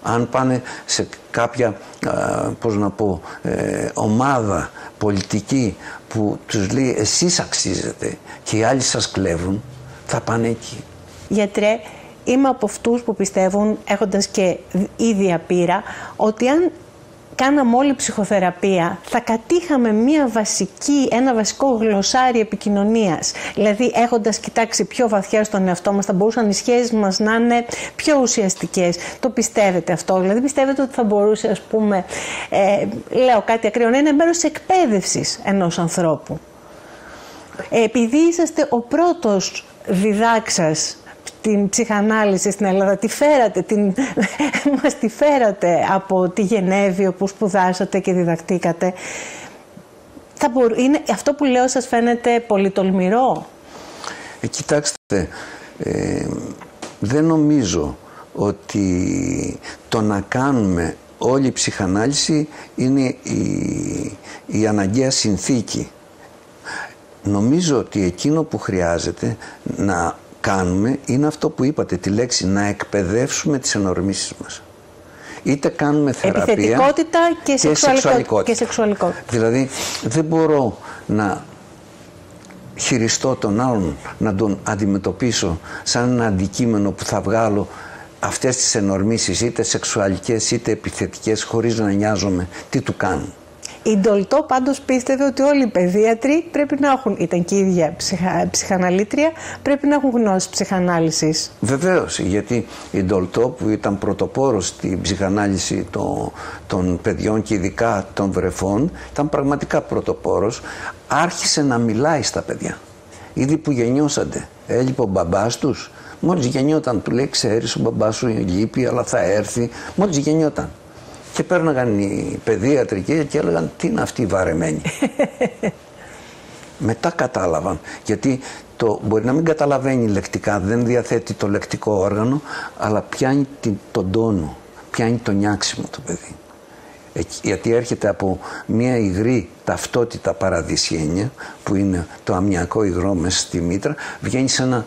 Αν πάνε σε κάποια, α, πώς να πω, ε, ομάδα πολιτική που τους λέει εσείς αξίζετε και οι άλλοι σας κλέβουν, θα πάνε εκεί. Γιατρέ, είμαι από αυτούς που πιστεύουν, έχοντας και ίδια πείρα, ότι αν κάναμε όλη ψυχοθεραπεία, θα κατήχαμε μία βασική, ένα βασικό γλωσσάρι επικοινωνίας. Δηλαδή, έχοντας κοιτάξει πιο βαθιά στον εαυτό μας, θα μπορούσαν οι σχέσεις μας να είναι πιο ουσιαστικές. Το πιστεύετε αυτό; Δηλαδή, πιστεύετε ότι θα μπορούσε, ας πούμε, ε, λέω κάτι ακραίο, να είναι μέρος της εκπαίδευσης ενός ανθρώπου; Ε, επειδή είσαστε ο πρώτος διδάξας την ψυχανάλυση στην Ελλάδα, τη φέρατε, την, [LAUGHS] μας τη φέρατε από τη Γενέβη όπου σπουδάσατε και διδακτήκατε. Θα είναι, αυτό που λέω σας φαίνεται πολύ τολμηρό; Ε, κοιτάξτε, ε, δεν νομίζω ότι το να κάνουμε όλη η ψυχανάλυση είναι η, η αναγκαία συνθήκη. Νομίζω ότι εκείνο που χρειάζεται να κάνουμε είναι αυτό που είπατε, τη λέξη να εκπαιδεύσουμε τις ενορμήσεις μας. Είτε κάνουμε θεραπεία Επιθετικότητα και, και, σεξουαλικότητα. και σεξουαλικότητα. Δηλαδή δεν μπορώ να χειριστώ τον άλλον, να τον αντιμετωπίσω σαν ένα αντικείμενο που θα βγάλω αυτές τις ενορμήσεις είτε σεξουαλικές είτε επιθετικές χωρίς να νοιάζομαι τι του κάνουν. Η Ντολτό πάντως πίστευε ότι όλοι οι παιδίατροι πρέπει να έχουν, ήταν και η ίδια ψυχα, ψυχαναλήτρια, πρέπει να έχουν γνώση ψυχανάλυσης. Βεβαίως, γιατί η Ντολτό που ήταν πρωτοπόρος στην ψυχανάλυση των, των παιδιών και ειδικά των βρεφών, ήταν πραγματικά πρωτοπόρος, άρχισε να μιλάει στα παιδιά. Ήδη που γεννιώσαντε, έλειπε ο μπαμπάς τους, μόλις γεννιόταν του λέει ξέρεις ο μπαμπάς σου λείπει αλλά θα έρθει, μόλις γεννιόταν. Και πέρναγαν οι παιδίατροι και έλεγαν τι είναι αυτή η βαρεμένη; [LAUGHS] Μετά κατάλαβαν, γιατί το, μπορεί να μην καταλαβαίνει λεκτικά, δεν διαθέτει το λεκτικό όργανο, αλλά πιάνει τον τόνο, πιάνει το νιάξιμο το παιδί. Γιατί έρχεται από μια υγρή ταυτότητα παραδεισιένια, που είναι το αμμιακό υγρό μέσα στη μήτρα, βγαίνει σε ένα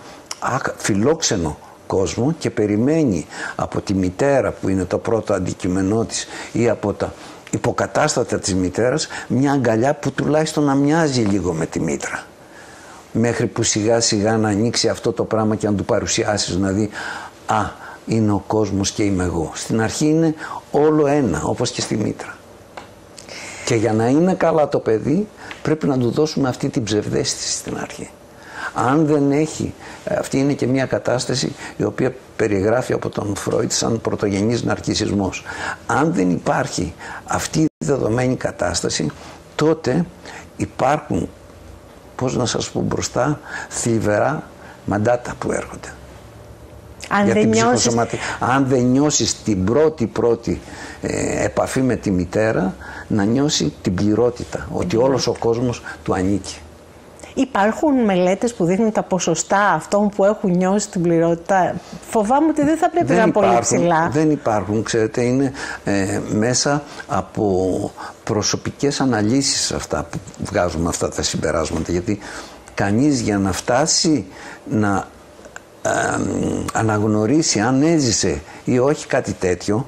φιλόξενο κόσμο και περιμένει από τη μητέρα που είναι το πρώτο αντικειμενό της ή από τα υποκατάστατα της μητέρας μια αγκαλιά που τουλάχιστον να μοιάζει λίγο με τη μήτρα. Μέχρι που σιγά σιγά να ανοίξει αυτό το πράγμα και να του παρουσιάσεις να δει α είναι ο κόσμος και είμαι εγώ στην αρχή είναι όλο ένα όπως και στη μήτρα. Και για να είναι καλά το παιδί πρέπει να του δώσουμε αυτή την ψευδέστηση στην αρχή αν δεν έχει, ε, αυτή είναι και μια κατάσταση η οποία περιγράφει από τον Φρόιτ σαν πρωτογενής ναρκισισμός. Αν δεν υπάρχει αυτή η δεδομένη κατάσταση, τότε υπάρχουν, πώς να σας πω μπροστά, θλιβερά μαντάτα που έρχονται. Αν Για δεν, την νιώσεις... Αν δεν νιώσεις την πρώτη πρώτη ε, επαφή με τη μητέρα, να νιώσει την πληρότητα, ότι όλος ο κόσμος του ανήκει. Υπάρχουν μελέτες που δείχνουν τα ποσοστά αυτών που έχουν νιώσει την πληρότητα. Φοβάμαι ότι δεν θα πρέπει να είναι πολύ ψηλά. Δεν υπάρχουν, ξέρετε, είναι ε, μέσα από προσωπικές αναλύσεις αυτά που βγάζουμε αυτά τα συμπεράσματα. Γιατί κανείς για να φτάσει να ε, αναγνωρίσει αν έζησε ή όχι κάτι τέτοιο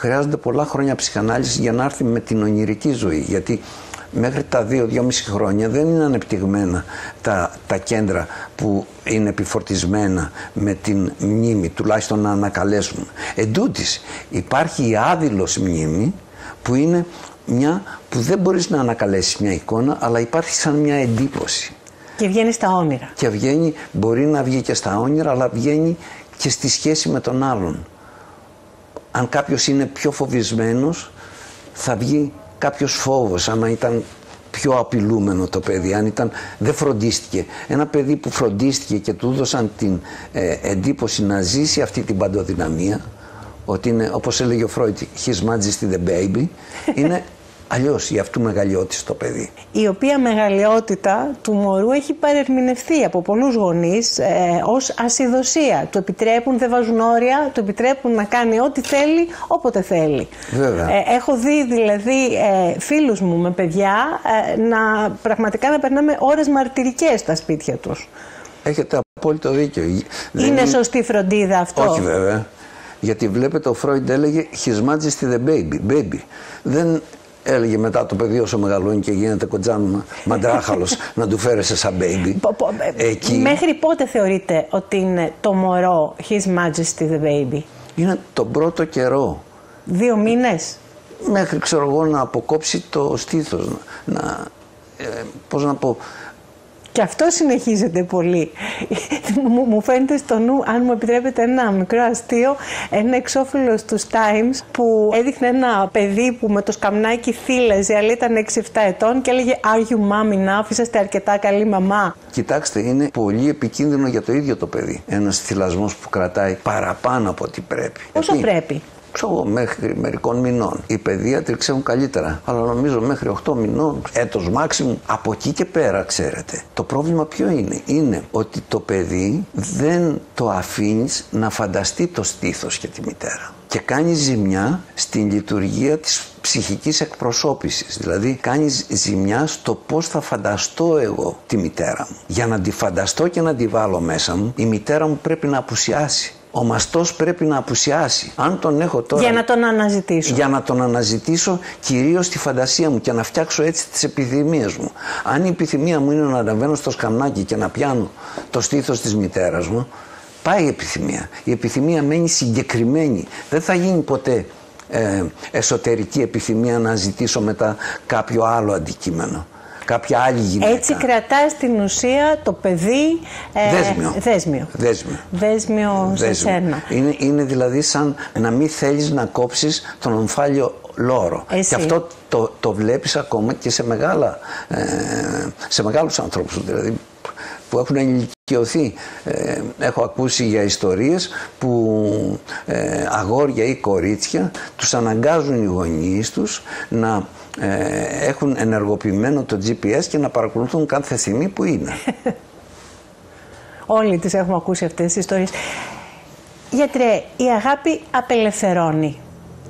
χρειάζονται πολλά χρόνια ψυχανάλυσης για να έρθει με την ονειρική ζωή. Γιατί μέχρι τα 2-2,5 χρόνια δεν είναι ανεπτυγμένα τα, τα κέντρα που είναι επιφορτισμένα με την μνήμη, τουλάχιστον να ανακαλέσουν. Εν τούτης, υπάρχει η άδειλος μνήμη που είναι μια που δεν μπορείς να ανακαλέσεις μια εικόνα αλλά υπάρχει σαν μια εντύπωση. Και βγαίνει στα όνειρα. Και βγαίνει, μπορεί να βγει και στα όνειρα αλλά βγαίνει και στη σχέση με τον άλλον. Αν κάποιος είναι πιο φοβισμένος θα βγει κάποιος φόβος, άμα ήταν πιο απειλούμενο το παιδί, αν ήταν, δεν φροντίστηκε. Ένα παιδί που φροντίστηκε και του έδωσαν την ε, εντύπωση να ζήσει αυτή την παντοδυναμία, ότι είναι, όπως έλεγε ο Φρόιτ, his majesty the baby, είναι [LAUGHS] Αλλιώς η αυτού μεγαλειότητα το παιδί. Η οποία μεγαλειότητα του μωρού έχει παρερμηνευθεί από πολλούς γονείς ε, ως ασυδοσία. Του επιτρέπουν, δεν βάζουν όρια, του επιτρέπουν να κάνει ό,τι θέλει, όποτε θέλει. Βέβαια. Ε, έχω δει δηλαδή ε, φίλους μου με παιδιά ε, να πραγματικά να περνάμε ώρες μαρτυρικές στα σπίτια τους. Έχετε απόλυτο δίκιο. Είναι, είναι σωστή φροντίδα αυτό. Όχι βέβαια. Γιατί βλέπετε ο Φρόιντ έλεγε His Majesty the baby. baby. Δεν έλεγε μετά το παιδί όσο μεγαλώνει και γίνεται κοντζάν μαντράχαλος [LAUGHS] να του φέρεσαι σαν baby. Εκεί... Μέχρι πότε θεωρείτε ότι είναι το μωρό His Majesty the Baby? Είναι τον πρώτο καιρό. Δύο μήνες; Μέχρι ξέρω εγώ να αποκόψει το στήθος. Να, ε, πώς να πω, και αυτό συνεχίζεται πολύ. μου φαίνεται στο νου, αν μου επιτρέπετε ένα μικρό αστείο, ένα εξώφυλλο στους Times που έδειχνε ένα παιδί που με το σκαμνάκι θύλαζε, αλλά ήταν 6-7 ετών και έλεγε Are you mom enough, είσαστε αρκετά καλή μαμά. Κοιτάξτε, είναι πολύ επικίνδυνο για το ίδιο το παιδί. Ένας θυλασμός που κρατάει παραπάνω από ό,τι πρέπει. Πόσο πρέπει; Ξέρω μέχρι μερικών μηνών. Οι παιδίατροι ξέρουν καλύτερα. Αλλά νομίζω μέχρι 8 μηνών, έτος μάξιμου. Από εκεί και πέρα, ξέρετε. Το πρόβλημα ποιο είναι; Είναι ότι το παιδί δεν το αφήνεις να φανταστεί το στήθος και τη μητέρα. Και κάνει ζημιά στην λειτουργία της ψυχικής εκπροσώπησης. Δηλαδή κάνεις ζημιά στο πώς θα φανταστώ εγώ τη μητέρα μου. Για να τη φανταστώ και να τη βάλω μέσα μου, η μητέρα μου πρέπει να απουσιάσει ο μαστός πρέπει να απουσιάσει. Αν τον έχω τώρα... Για να τον αναζητήσω. Για να τον αναζητήσω κυρίως στη φαντασία μου και να φτιάξω έτσι τις επιθυμίες μου. Αν η επιθυμία μου είναι να αναβαίνω στο σκαμνάκι και να πιάνω το στήθος της μητέρας μου, πάει η επιθυμία. Η επιθυμία μένει συγκεκριμένη. Δεν θα γίνει ποτέ ε, εσωτερική επιθυμία να ζητήσω μετά κάποιο άλλο αντικείμενο κάποια άλλη γυναίκα. Έτσι κρατάς στην ουσία το παιδί ε, δέσμιο. δέσμιο. Δέσμιο. Δέσμιο σε σένα. Είναι, είναι δηλαδή σαν να μην θέλεις να κόψεις τον ομφάλιο λόρο. Και αυτό το, το βλέπεις ακόμα και σε, μεγάλα, ε, σε μεγάλους ανθρώπους. Δηλαδή που έχουν ενηλικιωθεί. Ε, έχω ακούσει για ιστορίες που ε, αγόρια ή κορίτσια τους αναγκάζουν οι γονείς τους να ε, έχουν ενεργοποιημένο το GPS και να παρακολουθούν κάθε στιγμή που είναι. [LAUGHS] Όλοι τις έχουμε ακούσει αυτές τις ιστορίες. Γιατρέ, η αγάπη απελευθερώνει.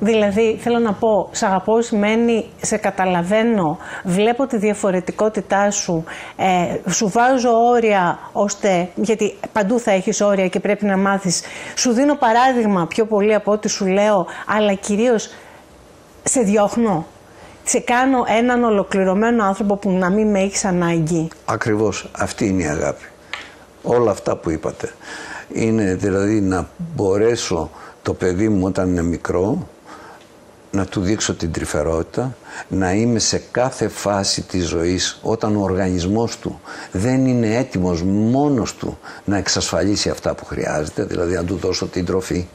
Δηλαδή, θέλω να πω, σε αγαπώ σημαίνει, σε καταλαβαίνω, βλέπω τη διαφορετικότητά σου, ε, σου βάζω όρια, ώστε, γιατί παντού θα έχεις όρια και πρέπει να μάθεις. Σου δίνω παράδειγμα πιο πολύ από ό,τι σου λέω, αλλά κυρίως σε διώχνω. Σε κάνω έναν ολοκληρωμένο άνθρωπο που να μην με έχεις ανάγκη. Ακριβώς. Αυτή είναι η αγάπη. Όλα αυτά που είπατε. Είναι δηλαδή να μπορέσω το παιδί μου όταν είναι μικρό να του δείξω την τρυφερότητα, να είμαι σε κάθε φάση της ζωής όταν ο οργανισμός του δεν είναι έτοιμος μόνος του να εξασφαλίσει αυτά που χρειάζεται, δηλαδή να του δώσω την τροφή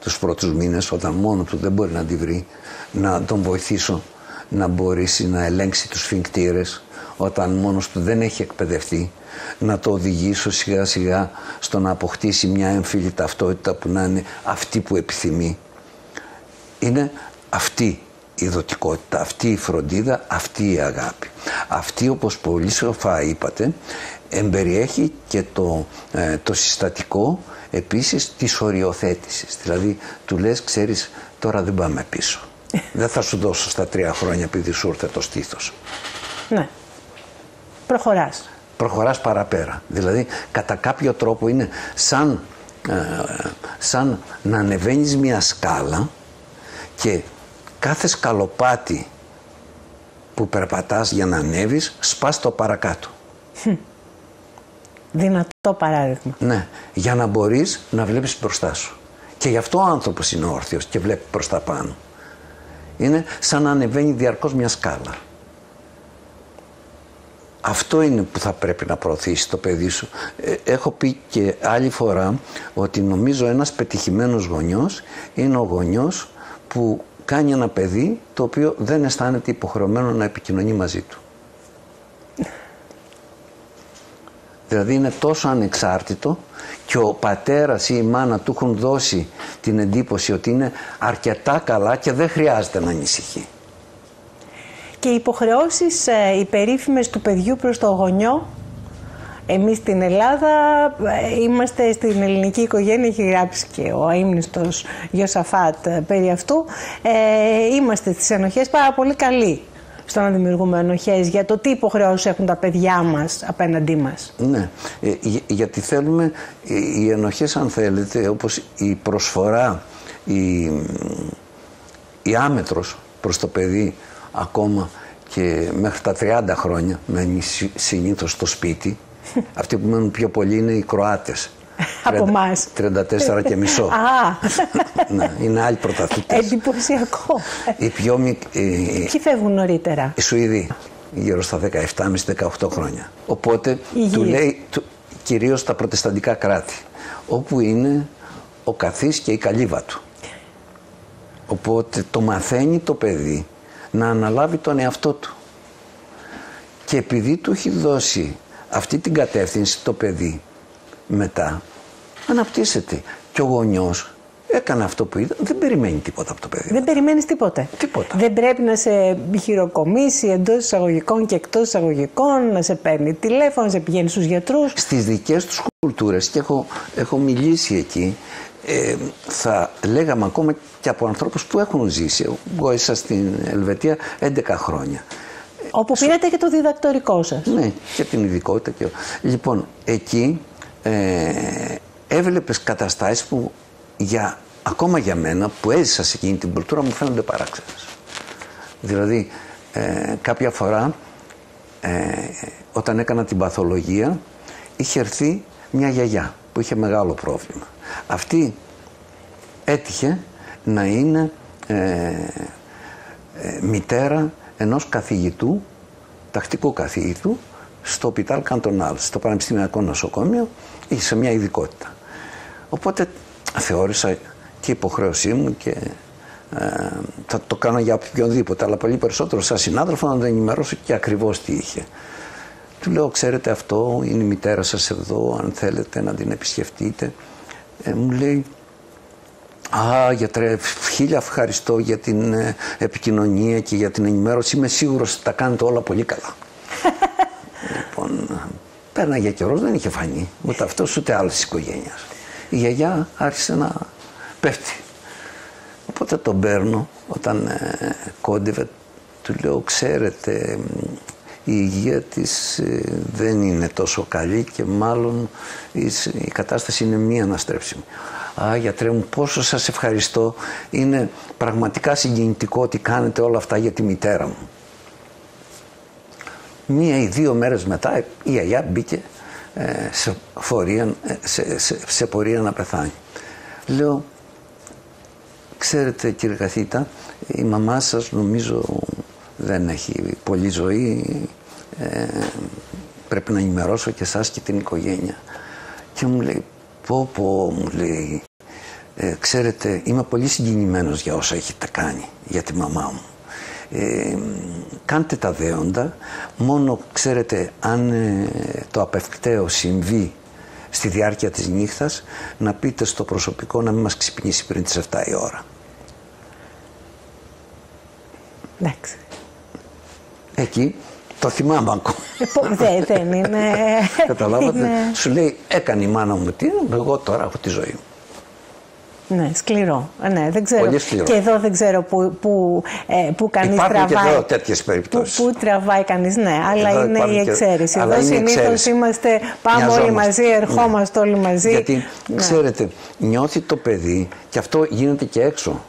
τους πρώτους μήνες όταν μόνο του δεν μπορεί να τη βρει, να τον βοηθήσω να μπορέσει να ελέγξει τους φυγκτήρες όταν μόνος του δεν έχει εκπαιδευτεί, να το οδηγήσω σιγά σιγά στο να αποκτήσει μια έμφυλη ταυτότητα που να είναι αυτή που επιθυμεί είναι αυτή η δοτικότητα, αυτή η φροντίδα, αυτή η αγάπη. Αυτή όπως πολύ σοφά είπατε εμπεριέχει και το, ε, το συστατικό επίσης της οριοθέτησης. Δηλαδή του λες ξέρεις τώρα δεν πάμε πίσω. [LAUGHS] δεν θα σου δώσω στα τρία χρόνια επειδή σου ήρθε το στήθος. Ναι. Προχωράς. Προχωράς παραπέρα. Δηλαδή κατά κάποιο τρόπο είναι σαν, ε, σαν να ανεβαίνεις μια σκάλα και κάθε σκαλοπάτι που περπατάς για να ανέβεις σπάς το παρακάτω. Δυνατό παράδειγμα. Ναι, για να μπορείς να βλέπεις μπροστά σου. Και γι' αυτό ο άνθρωπος είναι όρθιος και βλέπει προς τα πάνω. Είναι σαν να ανεβαίνει διαρκώς μια σκάλα. Αυτό είναι που θα πρέπει να προωθήσεις το παιδί σου. Ε, έχω πει και άλλη φορά ότι νομίζω ένας πετυχημένος γονιός είναι ο γονιός που κάνει ένα παιδί το οποίο δεν αισθάνεται υποχρεωμένο να επικοινωνεί μαζί του. Δηλαδή είναι τόσο ανεξάρτητο και ο πατέρας ή η μάνα του έχουν δώσει την εντύπωση ότι είναι αρκετά καλά και δεν χρειάζεται να ανησυχεί. Και οι υποχρεώσεις ε, οι περίφημες του παιδιού προς το γονιό εμείς στην Ελλάδα ε, είμαστε στην ελληνική οικογένεια, έχει γράψει και ο αείμνηστος Γιωσαφάτ ε, περί αυτού. Ε, είμαστε στις ενοχές πάρα πολύ καλοί στο να δημιουργούμε ενοχές για το τι υποχρεώσεις έχουν τα παιδιά μας απέναντί μας. Ναι, ε, γιατί θέλουμε οι ενοχές αν θέλετε όπως η προσφορά, η, η άμετρος προς το παιδί ακόμα και μέχρι τα 30 χρόνια μένει συνήθως στο σπίτι [LAUGHS] αυτοί που μένουν πιο πολύ είναι οι Κροάτες. Από εμάς. 34 και μισό. Α! [LAUGHS] ναι, είναι άλλοι πρωταθλητές. Εντυπωσιακό. Οι πιο μικ... Ποιοι φεύγουν νωρίτερα; Οι Σουηδοί. Γύρω στα 17,5-18 χρόνια. Οπότε του λέει κυρίως τα προτεσταντικά κράτη. Όπου είναι ο καθής και η καλύβα του. Οπότε το μαθαίνει το παιδί να αναλάβει τον εαυτό του. Και επειδή του έχει δώσει αυτή την κατεύθυνση το παιδί μετά αναπτύσσεται. Και ο γονιός έκανε αυτό που είδα, δεν περιμένει τίποτα από το παιδί. Δεν περιμένεις τίποτε. Τίποτα. Δεν πρέπει να σε χειροκομίσει εντός εισαγωγικών και εκτός εισαγωγικών, να σε παίρνει τηλέφωνο, να σε πηγαίνει στους γιατρούς. Στις δικές τους κουλτούρες, και έχω, έχω μιλήσει εκεί, ε, θα λέγαμε ακόμα και από ανθρώπους που έχουν ζήσει. Εγώ ήρθα στην Ελβετία 11 χρόνια. Όπου πήρατε και το διδακτορικό σας. Ναι, και την ειδικότητα. Και... Λοιπόν, εκεί ε, έβλεπες καταστάσεις που για, ακόμα για μένα που έζησα σε εκείνη την κουλτούρα μου φαίνονται παράξενες. Δηλαδή, ε, κάποια φορά ε, όταν έκανα την παθολογία είχε έρθει μια γιαγιά που είχε μεγάλο πρόβλημα. Αυτή έτυχε να είναι ε, μητέρα ενός καθηγητού, τακτικού καθηγητού, στο Πιτάλ Καντονάλ, στο Πανεπιστημιακό Νοσοκομείο ή σε μια ειδικότητα. Οπότε θεώρησα και υποχρέωσή μου και ε, θα το κάνω για οποιονδήποτε, αλλά πολύ περισσότερο σαν συνάδελφο να τον ενημερώσω και ακριβώς τι είχε. Του λέω, ξέρετε αυτό είναι η μητέρα σας εδώ, αν θέλετε να την επισκεφτείτε. Ε, μου λέει, Α, γιατρέ, χίλια ευχαριστώ για την ε, επικοινωνία και για την ενημέρωση. Είμαι σίγουρος ότι τα κάνετε όλα πολύ καλά. [LAUGHS] λοιπόν, πέρναγε καιρός, δεν είχε φανεί ούτε αυτός ούτε άλλος της οικογένειας. Η γιαγιά άρχισε να πέφτει. Οπότε τον παίρνω όταν ε, κόντευε, του λέω, ξέρετε, η υγεία της ε, δεν είναι τόσο καλή και μάλλον η, η κατάσταση είναι μη αναστρέψιμη. Α, γιατρέ μου, πόσο σας ευχαριστώ. Είναι πραγματικά συγκινητικό ότι κάνετε όλα αυτά για τη μητέρα μου. Μία ή δύο μέρες μετά η αγιά μπήκε ε, σε, φορεία, ε, σε, σε, σε πορεία να πεθάνει. Λέω, ξέρετε κύριε καθήτα, η μαμά σας νομίζω δεν έχει πολλή ζωή, ε, πρέπει να ενημερώσω και εσάς και την οικογένεια. Και μου λέει, πω πω, μου λέει, ε, ξέρετε, είμαι πολύ συγκινημένος για όσα έχετε κάνει για τη μαμά μου. Ε, κάντε τα δέοντα, μόνο ξέρετε αν ε, το απευκταίο συμβεί στη διάρκεια της νύχτας, να πείτε στο προσωπικό να μην μας ξυπνήσει πριν τις 7 η ώρα. Εντάξει. Εκεί το θυμάμαι ακόμα. Ε, δεν είναι. [LAUGHS] Καταλάβατε; Σου λέει, έκανε η μάνα μου τι, εγώ τώρα έχω τη ζωή μου. Ναι, σκληρό. Ε, ναι, δεν ξέρω. Πολύ σκληρό. Και εδώ δεν ξέρω που, που, ε, που κανείς τραβάει. Υπάρχουν και εδώ τέτοιες περιπτώσεις. Που, που τραβάει κανείς, ναι, αλλά Εδώ είναι η υπάρχουν και- εξαίρεση. αλλά Εδώ είναι η συνήθως εξαίρεση. είμαστε, πάμε όλοι Μοιαζόμαστε. μαζί, ερχόμαστε όλοι μαζί. Γιατί Ναι. ξέρετε, νιώθει το παιδί και αυτό γίνεται και έξω.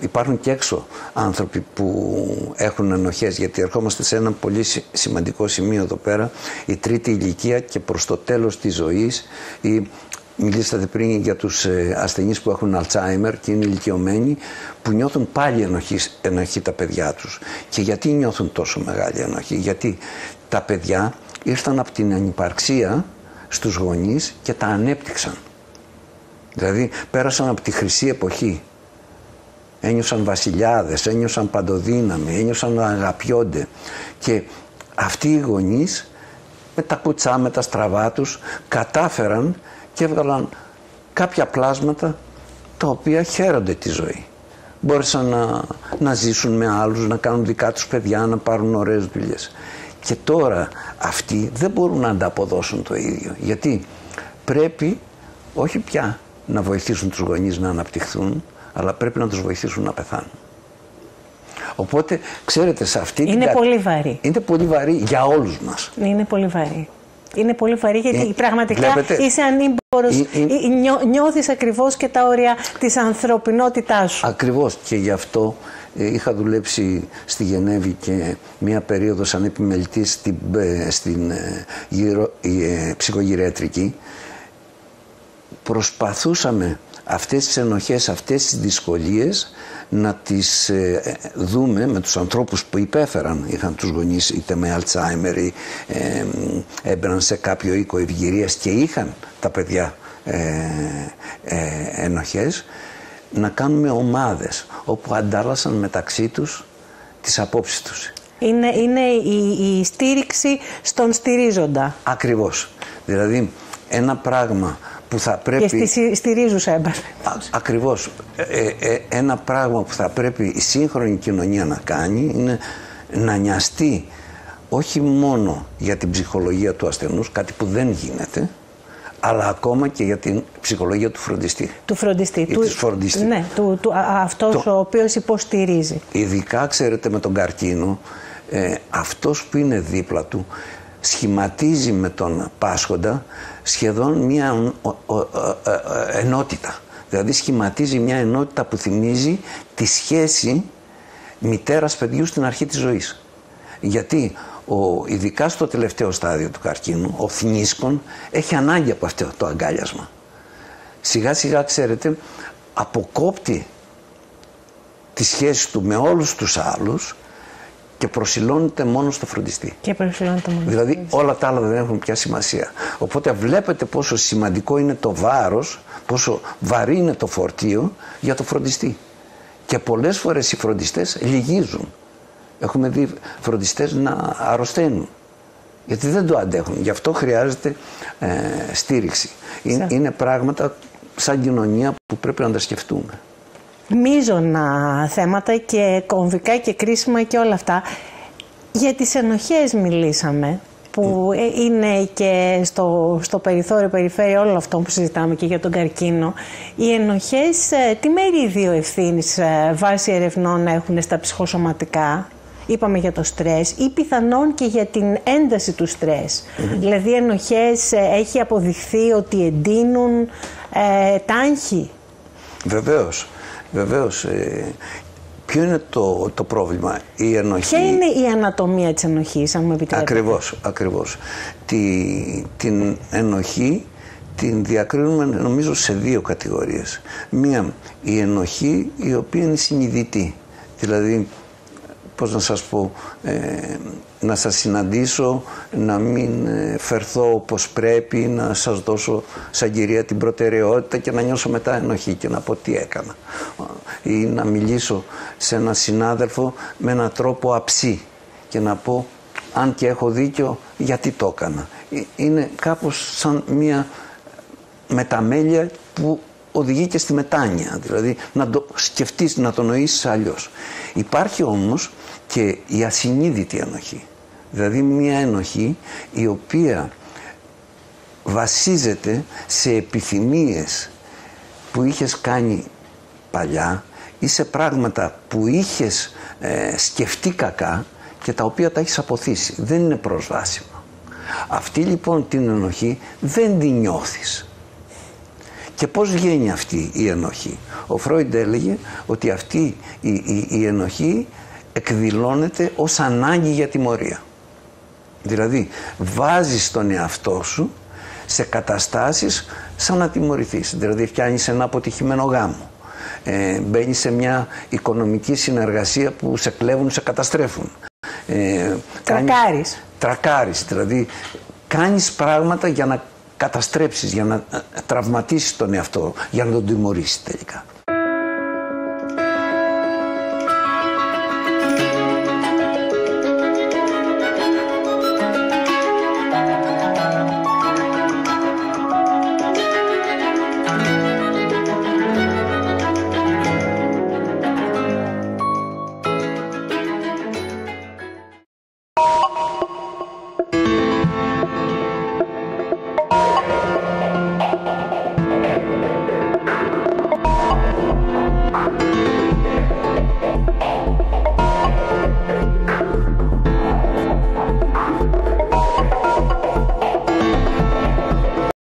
Υπάρχουν και έξω άνθρωποι που έχουν ενοχές γιατί ερχόμαστε σε ένα πολύ συ- σημαντικό σημείο εδώ πέρα η τρίτη ηλικία και προς το τέλος της ζωής ή μιλήσατε πριν για τους ε, ασθενείς που έχουν Αλτσάιμερ και είναι ηλικιωμένοι που νιώθουν πάλι ενοχή, ενοχή τα παιδιά τους και γιατί νιώθουν τόσο μεγάλη ενοχή; Γιατί τα παιδιά ήρθαν από την ανυπαρξία στους γονείς και τα ανέπτυξαν Δηλαδή πέρασαν από τη χρυσή εποχή. Ένιωσαν βασιλιάδες, ένιωσαν παντοδύναμοι, ένιωσαν να αγαπιόνται. Και αυτοί οι γονείς με τα κουτσά, με τα στραβά τους κατάφεραν και έβγαλαν κάποια πλάσματα τα οποία χαίρονται τη ζωή. Μπόρεσαν να, να ζήσουν με άλλους, να κάνουν δικά τους παιδιά, να πάρουν ωραίες δουλειές. Και τώρα αυτοί δεν μπορούν να ανταποδώσουν το ίδιο. Γιατί πρέπει όχι πια να βοηθήσουν τους γονείς να αναπτυχθούν, αλλά πρέπει να τους βοηθήσουν να πεθάνουν. Οπότε, ξέρετε, σε αυτή την Είναι κα- πολύ βαρύ. Είναι πολύ βαρύ για όλους μας. Είναι πολύ βαρύ. Είναι πολύ βαρύ γιατί Ε, πραγματικά βλέπετε, είσαι ανήμπορος, ε, ε, ε, νιώ, νιώθεις ακριβώς και τα όρια της ανθρωπινότητάς σου. Ακριβώς. Και γι' αυτό ε, είχα δουλέψει στη Γενέβη και μία περίοδος σαν επιμελητής στην, ε, στην ε, γυρο- ε, ψυχογυρέτρικη προσπαθούσαμε αυτές τις ενοχές, αυτές τις δυσκολίες να τις ε, ε, δούμε με τους ανθρώπους που υπέφεραν. Είχαν τους γονείς είτε με Αλτσάιμερ ή ε, έμπαιναν σε κάποιο οίκο ευγυρίας και είχαν τα παιδιά ε, ε, ενοχές να κάνουμε ομάδες όπου αντάλλασαν μεταξύ τους τις απόψεις τους. Είναι, είναι η, η στήριξη στον στηρίζοντα Ακριβώς. Δηλαδή ένα πράγμα που θα πρέπει... και στη στηρίζουσα έμπαρ. Α, ακριβώς. Ε, ε, ε, ένα πράγμα που θα πρέπει η σύγχρονη κοινωνία να κάνει είναι να νοιαστεί όχι μόνο για την ψυχολογία του ασθενούς, κάτι που δεν γίνεται, αλλά ακόμα και για την ψυχολογία του φροντιστή. Του φροντιστή. Ή του, της φροντιστή. Ναι, του, του, α- αυτός Το- ο οποίος υποστηρίζει. Ειδικά, ξέρετε, με τον καρκίνο, ε, αυτός που είναι δίπλα του σχηματίζει με τον πάσχοντα σχεδόν μια ο- ο- ο- ε, ε, ενότητα. Δηλαδή σχηματίζει μια ενότητα που θυμίζει τη σχέση μητέρας παιδιού στην αρχή της ζωής. Γιατί ο, ειδικά στο τελευταίο στάδιο του καρκίνου, ο θνίσκον έχει ανάγκη από αυτό το αγκάλιασμα. Σιγά σιγά, ξέρετε, αποκόπτει τη σχέση του με όλους τους άλλους και προσιλώνεται μόνος στο φροντιστή. Και προσιλώνεται μόνος Δηλαδή όλα τα άλλα δεν έχουν πια σημασία. Οπότε βλέπετε πόσο σημαντικό είναι το βάρος, πόσο βαρύ είναι το φορτίο για το φροντιστή. Και πολλές φορές οι φροντιστές λυγίζουν. Έχουμε δει φροντιστές να αρρωσταίνουν. Γιατί δεν το αντέχουν. Γι' αυτό χρειάζεται ε, στήριξη. Είναι, είναι πράγματα σαν κοινωνία που πρέπει να τα σκεφτούμε. Μίζωνα θέματα και κομβικά και κρίσιμα και όλα αυτά. Για τις ενοχές μιλήσαμε που ε, είναι και στο, στο περιθώριο, περιφέρει όλο αυτό που συζητάμε και για τον καρκίνο. Οι ενοχές, ε, τι μερίδιο ευθύνης βάσει ερευνών έχουν στα ψυχοσωματικά; Είπαμε για το στρες ή πιθανόν και για την ένταση του στρες. Δηλαδή ενοχές ε, έχει αποδειχθεί ότι εντείνουν ε, τάχη. Βεβαίως, βεβαίως. Ε, ποιο είναι το, το πρόβλημα, η ενοχή... Ποια είναι η ανατομία της ενοχής, αν μου επιτρέπετε; Ακριβώς, ακριβώς. Τη, την ενοχή την διακρίνουμε νομίζω σε δύο κατηγορίες. Μία, η ενοχή η οποία είναι συνειδητή. Δηλαδή πώς να σας πω, ε, να σας συναντήσω, να μην ε, φερθώ όπως πρέπει, να σας δώσω σαν κυρία την προτεραιότητα και να νιώσω μετά ενοχή και να πω τι έκανα. Ή να μιλήσω σε έναν συνάδελφο με έναν τρόπο αψί και να πω αν και έχω δίκιο γιατί το έκανα. Ε, είναι κάπως σαν μια μεταμέλεια που οδηγεί και στη μετάνοια, δηλαδή να το σκεφτείς, να το νοήσεις αλλιώς. Υπάρχει όμως και η ασυνείδητη ενοχή. Δηλαδή μια ενοχή η οποία βασίζεται σε επιθυμίες που είχες κάνει παλιά ή σε πράγματα που είχες ε, σκεφτεί κακά και τα οποία τα έχεις αποθήσει. Δεν είναι προσβάσιμα. Αυτή λοιπόν την ενοχή δεν την νιώθεις. Και πώς βγαίνει αυτή η ενοχή; Ο Φρόιντ έλεγε ότι αυτή η, η, η ενοχή εκδηλώνεται ως ανάγκη για τιμωρία. Δηλαδή βάζεις τον εαυτό σου σε καταστάσεις σαν να τιμωρηθείς. Δηλαδή φτιάνεις ένα αποτυχημένο γάμο. Ε, μπαίνεις σε μια οικονομική συνεργασία που σε κλέβουν, σε καταστρέφουν. Ε, τρακάρεις. τρακάρεις. Δηλαδή κάνεις πράγματα για να καταστρέψεις, για να ε, τραυματίσεις τον εαυτό, για να τον τιμωρήσεις τελικά.